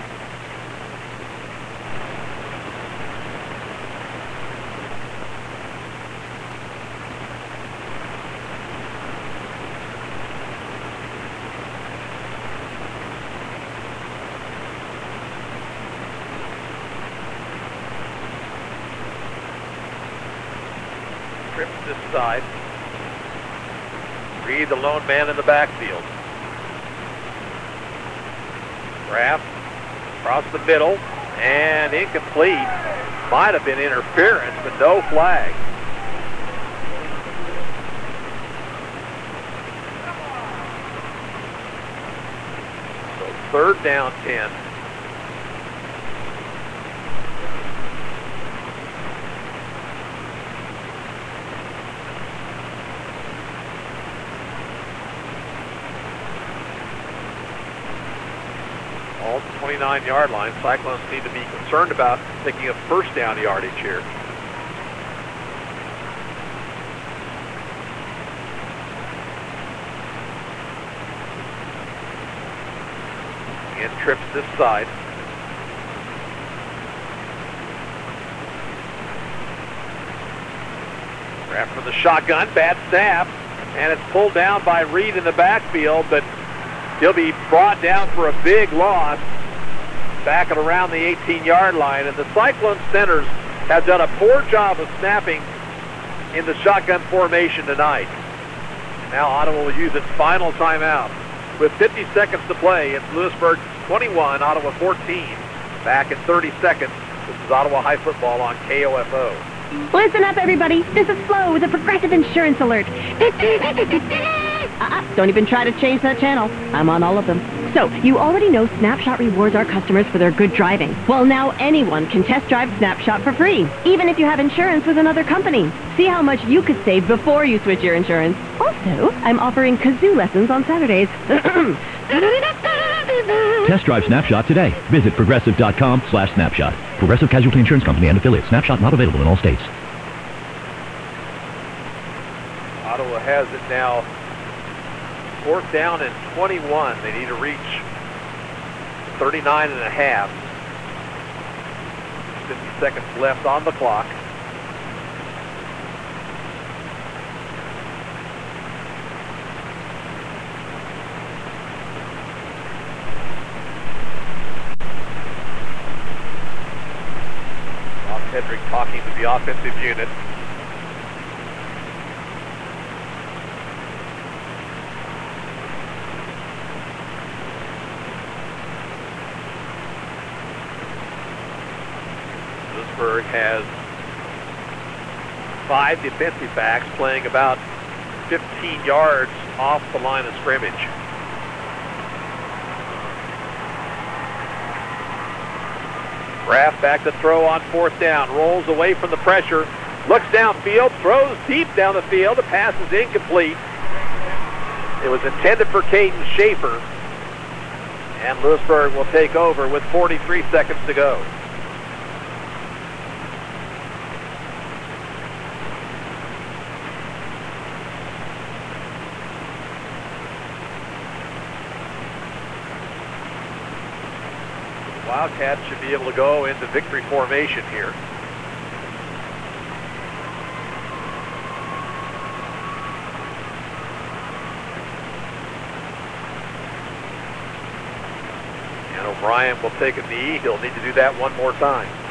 This side. Reed, the lone man in the backfield. Graff across the middle and incomplete. Might have been interference, but no flag. So third down 10. All 29-yard line. Cyclones need to be concerned about picking up first down yardage here. And trips this side. Graff from the shotgun, bad snap, and it's pulled down by Reed in the backfield, but he'll be brought down for a big loss back at around the 18-yard line. And the Cyclone centers have done a poor job of snapping in the shotgun formation tonight. Now Ottawa will use its final timeout. With 50 seconds to play, it's Louisburg 21, Ottawa 14. Back in 30 seconds, this is Ottawa High Football on KOFO. Listen up, everybody. This is Flo with a Progressive Insurance Alert. Uh-uh, don't even try to change that channel. I'm on all of them. So, you already know Snapshot rewards our customers for their good driving. Well, now anyone can test drive Snapshot for free, even if you have insurance with another company. See how much you could save before you switch your insurance. Also, I'm offering kazoo lessons on Saturdays. Test drive Snapshot today. Visit progressive.com slash snapshot. Progressive Casualty Insurance Company and affiliates. Snapshot not available in all states. Ottawa has it now fourth down and 21. They need to reach 39 and a half. 50 seconds left on the clock. Rob Hedrick talking to the offensive unit. Louisburg has five defensive backs playing about 15 yards off the line of scrimmage. Graff back to throw on fourth down, rolls away from the pressure, looks downfield, throws deep down the field. The pass is incomplete. It was intended for Caden Schaefer, and Louisburg will take over with 43 seconds to go. Wildcats should be able to go into victory formation here. And O'Brien will take a knee. He'll need to do that one more time.